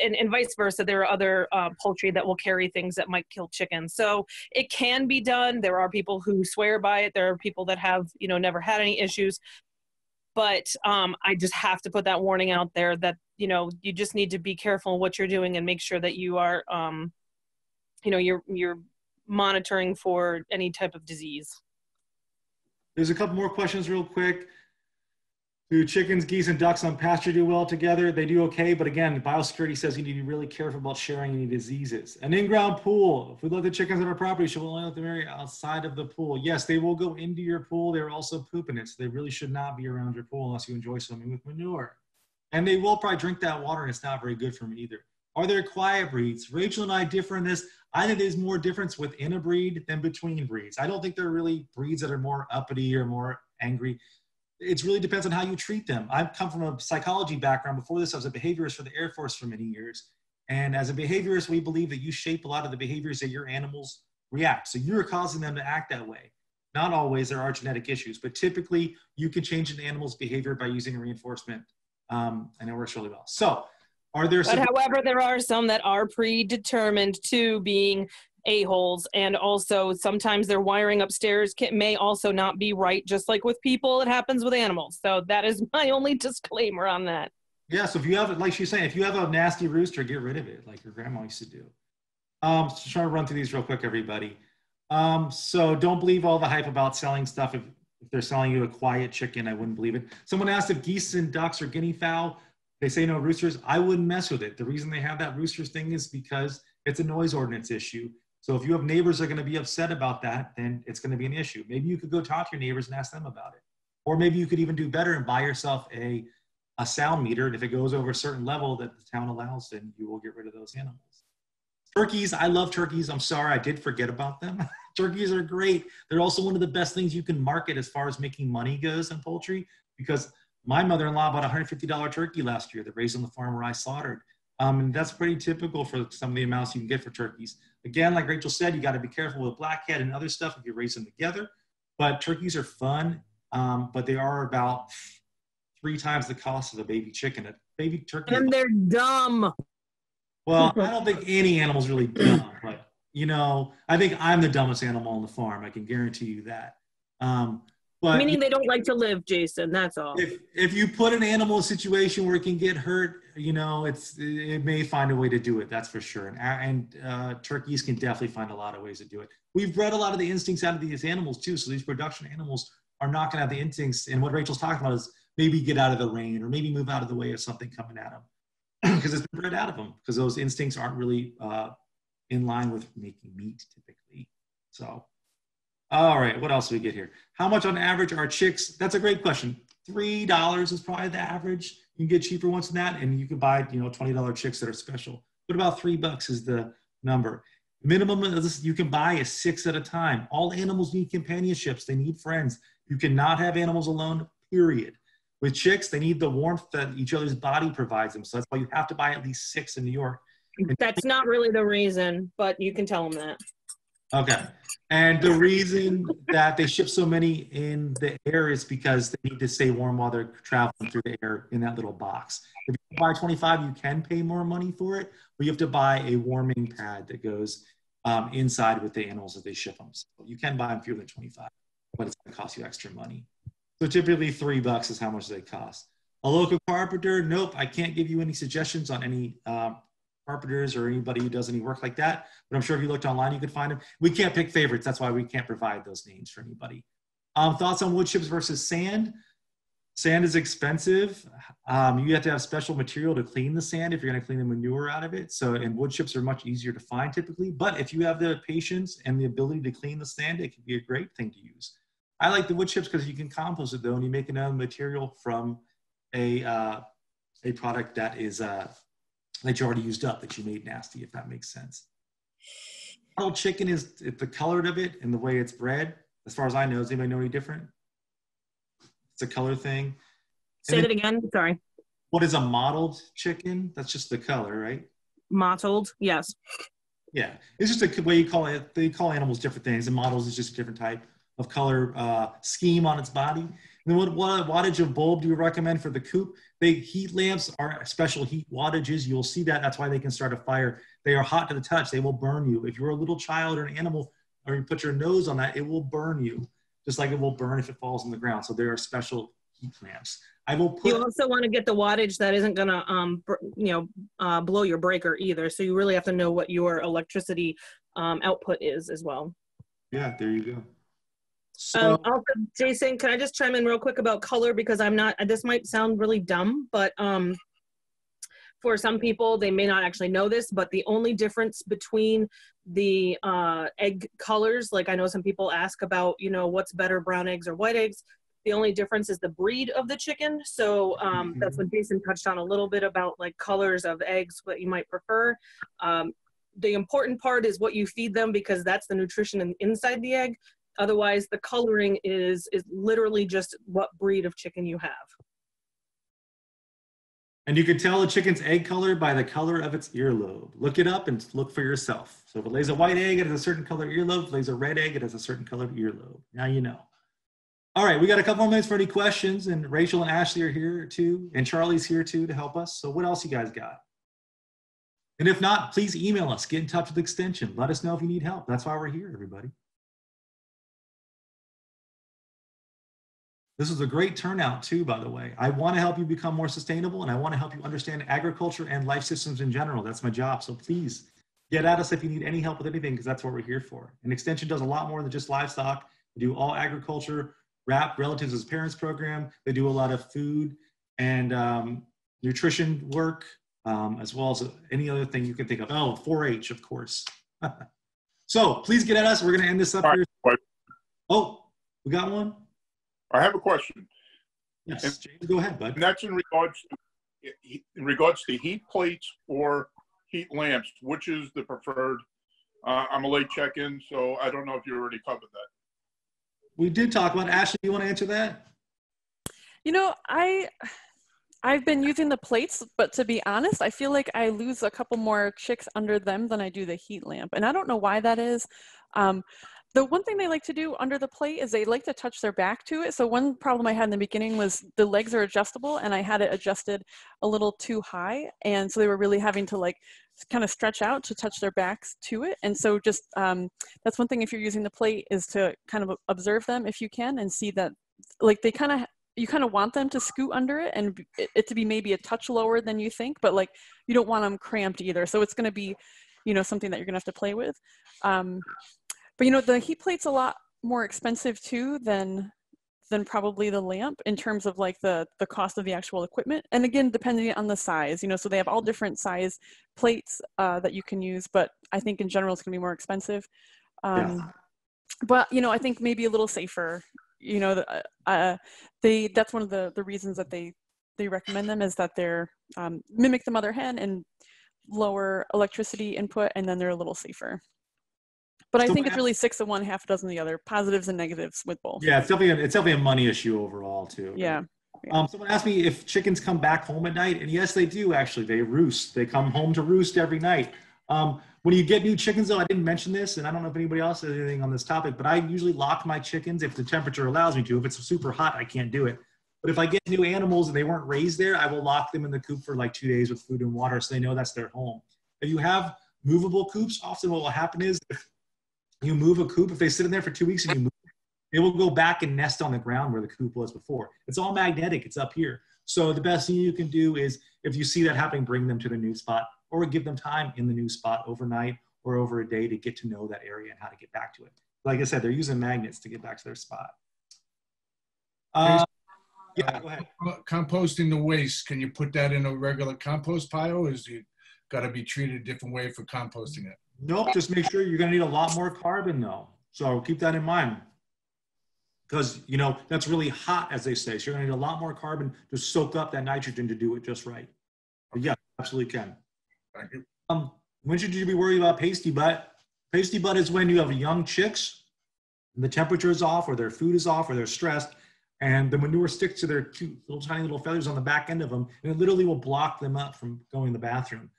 Speaker 3: and, and, vice versa, there are other uh, poultry that will carry things that might kill chickens. So it can be done. There are people who swear by it. There are people that have, you know, never had any issues. But um, I just have to put that warning out there that, you know, you just need to be careful what you're doing and make sure that you are, um, you know, you're, you're monitoring for any type of disease.
Speaker 1: There's a couple more questions real quick. Do chickens, geese, and ducks on pasture do well together? They do okay, but again, biosecurity says you need to be really careful about sharing any diseases. An in-ground pool. If we let the chickens on our property, should we only let them area outside of the pool? Yes, they will go into your pool. They're also pooping it, so they really should not be around your pool unless you enjoy swimming with manure. And they will probably drink that water and it's not very good for them either. Are there quiet breeds? Rachel and I differ in this. I think there's more difference within a breed than between breeds. I don't think there are really breeds that are more uppity or more angry. It really depends on how you treat them. I've come from a psychology background. Before this, I was a behaviorist for the Air Force for many years. And as a behaviorist, we believe that you shape a lot of the behaviors that your animals react. So you're causing them to act that way. Not always, there are genetic issues, but typically you can change an animal's behavior by using reinforcement, um, and it works really well. So, are there?
Speaker 3: But however, there are some that are predetermined to being a-holes and also sometimes their wiring upstairs can, may also not be right just like with people it happens with animals. So that is my only <laughs> disclaimer on that.
Speaker 1: Yeah so if you have it, like she's saying if you have a nasty rooster get rid of it like your grandma used to do. Um so trying to run through these real quick everybody. Um so don't believe all the hype about selling stuff. If, if they're selling you a quiet chicken i wouldn't believe it. Someone asked if geese and ducks are guinea fowl they say no roosters i wouldn't mess with it the reason they have that roosters thing is because it's a noise ordinance issue so if you have neighbors that are going to be upset about that, then it's going to be an issue. Maybe you could go talk to your neighbors and ask them about it. Or maybe you could even do better and buy yourself a, a sound meter. And if it goes over a certain level that the town allows, then you will get rid of those animals. Turkeys, I love turkeys. I'm sorry, I did forget about them. <laughs> turkeys are great. They're also one of the best things you can market as far as making money goes in poultry because my mother-in-law bought a $150 turkey last year that raised on the farm where I slaughtered. Um, and that's pretty typical for some of the amounts you can get for turkeys. Again, like Rachel said, you got to be careful with blackhead and other stuff if you raise them together. But turkeys are fun, um, but they are about three times the cost of a baby chicken. A baby turkey.
Speaker 3: And they're dumb.
Speaker 1: Well, <laughs> I don't think any animal's really dumb, but you know, I think I'm the dumbest animal on the farm. I can guarantee you that. Um,
Speaker 3: but meaning they don't like to live, Jason. That's all.
Speaker 1: If if you put an animal in a situation where it can get hurt, you know, it's it may find a way to do it. That's for sure. And and uh, turkeys can definitely find a lot of ways to do it. We've bred a lot of the instincts out of these animals too. So these production animals are not going to have the instincts. And what Rachel's talking about is maybe get out of the rain or maybe move out of the way of something coming at them because <clears throat> it's been bred out of them because those instincts aren't really uh, in line with making meat typically. So all right, what else do we get here? How much on average are chicks? That's a great question. Three dollars is probably the average. You can get cheaper ones than that, and you can buy you know twenty dollar chicks that are special. But about three bucks is the number. Minimum uh, of this you can buy is six at a time. All animals need companionships. They need friends. You cannot have animals alone. Period. With chicks, they need the warmth that each other's body provides them. So that's why you have to buy at least six in New York.
Speaker 3: That's not really the reason, but you can tell them that.
Speaker 1: Okay. And the reason that they ship so many in the air is because they need to stay warm while they're traveling through the air in that little box. If you buy 25, you can pay more money for it, but you have to buy a warming pad that goes um, inside with the animals that they ship them. So you can buy them fewer than 25, but it's going to cost you extra money. So typically three bucks is how much they cost. A local carpenter, nope, I can't give you any suggestions on any uh, carpenters or anybody who does any work like that. But I'm sure if you looked online, you could find them. We can't pick favorites. That's why we can't provide those names for anybody. Um, thoughts on wood chips versus sand? Sand is expensive. Um, you have to have special material to clean the sand if you're going to clean the manure out of it. So, and wood chips are much easier to find typically. But if you have the patience and the ability to clean the sand, it can be a great thing to use. I like the wood chips because you can compost it though, and you make another material from a uh, a product that is uh, that you already used up that you made nasty, if that makes sense. Mottled chicken is the color of it and the way it's bred. As far as I know, does anybody know any different? It's a color thing.
Speaker 3: Say that again. Sorry.
Speaker 1: What is a mottled chicken? That's just the color, right?
Speaker 3: Mottled, yes.
Speaker 1: Yeah, it's just a way you call it. They call animals different things, and models is just a different type of color uh, scheme on its body. And what, what wattage of bulb do you recommend for the coop? The heat lamps are special heat wattages. You'll see that. That's why they can start a fire. They are hot to the touch. They will burn you. If you're a little child or an animal, or you put your nose on that, it will burn you, just like it will burn if it falls on the ground. So there are special heat lamps. I will put.
Speaker 3: You also want to get the wattage that isn't going to, um, you know, uh, blow your breaker either. So you really have to know what your electricity um, output is as well.
Speaker 1: Yeah, there you go.
Speaker 3: So, um, also, Jason, can I just chime in real quick about color because I'm not. This might sound really dumb, but um, for some people, they may not actually know this. But the only difference between the uh, egg colors, like I know some people ask about, you know, what's better, brown eggs or white eggs. The only difference is the breed of the chicken. So um, that's what Jason touched on a little bit about like colors of eggs, what you might prefer. Um, the important part is what you feed them because that's the nutrition in, inside the egg. Otherwise, the coloring is is literally just what breed of chicken you have.
Speaker 1: And you can tell a chicken's egg color by the color of its earlobe. Look it up and look for yourself. So if it lays a white egg, it has a certain color earlobe. If it lays a red egg, it has a certain color earlobe. Now you know. All right, we got a couple more minutes for any questions, and Rachel and Ashley are here too, and Charlie's here too to help us. So what else you guys got? And if not, please email us. Get in touch with Extension. Let us know if you need help. That's why we're here, everybody. This is a great turnout too, by the way. I want to help you become more sustainable and I want to help you understand agriculture and life systems in general. That's my job. So please get at us if you need any help with anything because that's what we're here for. And Extension does a lot more than just livestock. They do all agriculture, RAP, Relatives as Parents program. They do a lot of food and um, nutrition work, um, as well as any other thing you can think of. Oh, 4-H, of course. <laughs> so please get at us. We're going to end this up here. Oh, we got one?
Speaker 5: I have a question.
Speaker 1: Yes, James, go ahead, bud.
Speaker 5: And that's in regards to, in regards to heat plates or heat lamps, which is the preferred? Uh, I'm a late check-in, so I don't know if you already covered that.
Speaker 1: We did talk about it. Ashley, you want to answer that?
Speaker 2: You know, I I've been using the plates, but to be honest, I feel like I lose a couple more chicks under them than I do the heat lamp, and I don't know why that is. Um, the one thing they like to do under the plate is they like to touch their back to it. So one problem I had in the beginning was the legs are adjustable and I had it adjusted a little too high. And so they were really having to like kind of stretch out to touch their backs to it. And so just, um, that's one thing if you're using the plate is to kind of observe them if you can and see that like they kind of, you kind of want them to scoot under it and it, to be maybe a touch lower than you think, but like you don't want them cramped either. So it's going to be, you know, something that you're gonna have to play with. Um, but you know, the heat plate's a lot more expensive too than than probably the lamp in terms of like the the cost of the actual equipment. And again, depending on the size, you know, so they have all different size plates uh, that you can use. But I think in general, it's gonna be more expensive. Um,
Speaker 1: Yeah.
Speaker 2: But you know, I think maybe a little safer. You know, the, uh, they that's one of the the reasons that they they recommend them is that they're um, mimic the mother hen and lower electricity input, and then they're a little safer. But I think it's really six of one, half a dozen of the other, positives and negatives with both.
Speaker 1: Yeah, it's definitely a, it's definitely a money issue overall too.
Speaker 2: Yeah.
Speaker 1: Um, someone asked me if chickens come back home at night, and yes, they do actually. They roost. They come home to roost every night. Um, when you get new chickens, though, I didn't mention this, and I don't know if anybody else has anything on this topic, but I usually lock my chickens if the temperature allows me to. If it's super hot, I can't do it. But if I get new animals and they weren't raised there, I will lock them in the coop for like two days with food and water, so they know that's their home. If you have movable coops, often what will happen is if you move a coop, if they sit in there for two weeks and you move they will go back and nest on the ground where the coop was before. It's all magnetic, it's up here. So the best thing you can do is if you see that happening, bring them to the new spot or give them time in the new spot overnight or over a day to get to know that area and how to get back to it. Like I said, they're using magnets to get back to their spot. Uh, yeah, go ahead.
Speaker 6: composting the waste, can you put that in a regular compost pile or is it got to be treated a different way for composting it?
Speaker 1: Nope, just make sure you're gonna need a lot more carbon though. So keep that in mind. Because, you know, that's really hot, as they say. So you're gonna need a lot more carbon to soak up that nitrogen to do it just right. But yeah, absolutely can.
Speaker 6: Thank you.
Speaker 1: Um, when should you be worried about pasty butt? Pasty butt is when you have young chicks, and the temperature is off, or their food is off, or they're stressed, and the manure sticks to their cute little tiny little feathers on the back end of them, and it literally will block them up from going to the bathroom.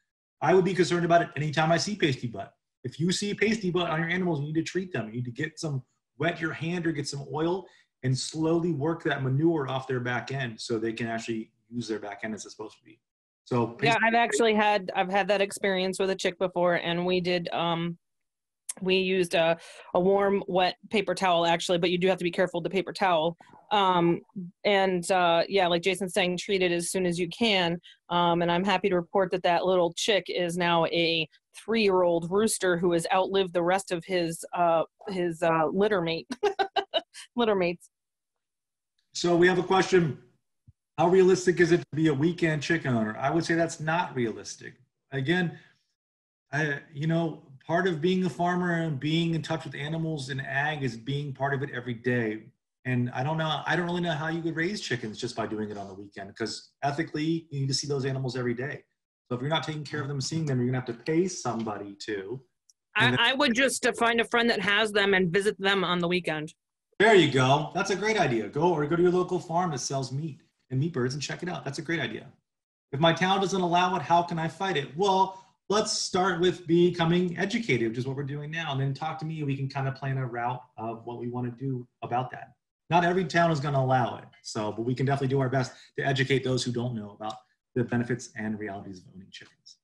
Speaker 1: I would be concerned about it anytime I see pasty butt. If you see pasty butt on your animals, you need to treat them. You need to get some wet your hand or get some oil and slowly work that manure off their back end so they can actually use their back end as it's supposed to be. So
Speaker 3: Yeah, I've actually had I've had that experience with a chick before, and we did um we used a, a warm wet paper towel actually but you do have to be careful with the paper towel um, and uh, yeah like jason's saying treat it as soon as you can um, and i'm happy to report that that little chick is now a three year old rooster who has outlived the rest of his uh, his uh, litter mate <laughs> litter mates
Speaker 1: So we have a question. How realistic is it to be a weekend chicken owner? I would say that's not realistic. Again, I, you know, part of being a farmer and being in touch with animals and ag is being part of it every day. And I don't know, I don't really know how you could raise chickens just by doing it on the weekend because ethically, you need to see those animals every day. So if you're not taking care of them, seeing them, you're gonna have to pay somebody to.
Speaker 3: I, I would just uh, find a friend that has them and visit them on the weekend.
Speaker 1: There you go. That's a great idea. Go or go to your local farm that sells meat and meat birds and check it out. That's a great idea. If my town doesn't allow it, how can I fight it? Well, let's start with becoming educated, which is what we're doing now, and then talk to me. We can kind of plan a route of what we want to do about that. Not every town is going to allow it, so but we can definitely do our best to educate those who don't know about the benefits and realities of owning chickens.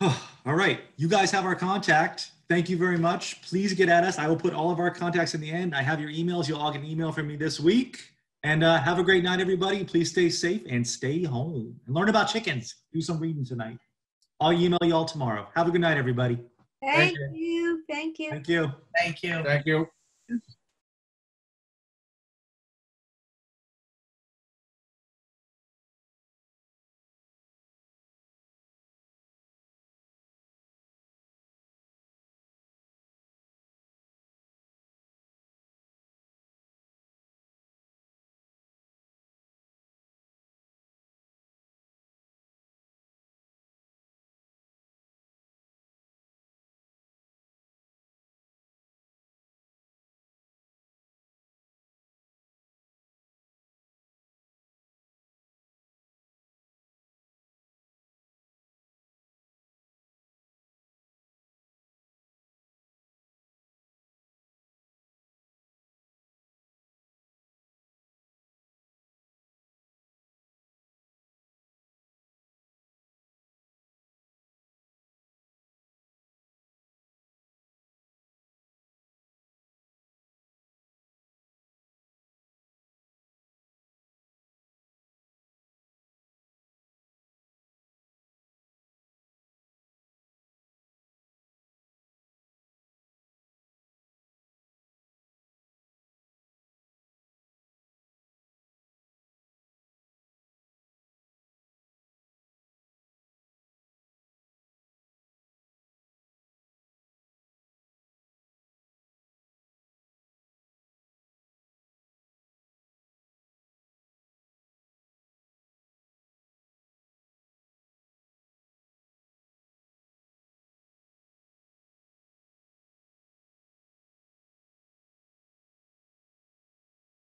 Speaker 1: <sighs> All right, you guys have our contact. Thank you very much. Please get at us. I will put all of our contacts in the end. I have your emails. You'll all get an email from me this week. And uh, have a great night, everybody. Please stay safe and stay home and learn about chickens. Do some reading tonight. I'll email you all tomorrow. Have a good night, everybody.
Speaker 7: Thank you. Thank you.
Speaker 1: Thank you.
Speaker 4: Thank you.
Speaker 6: Thank you.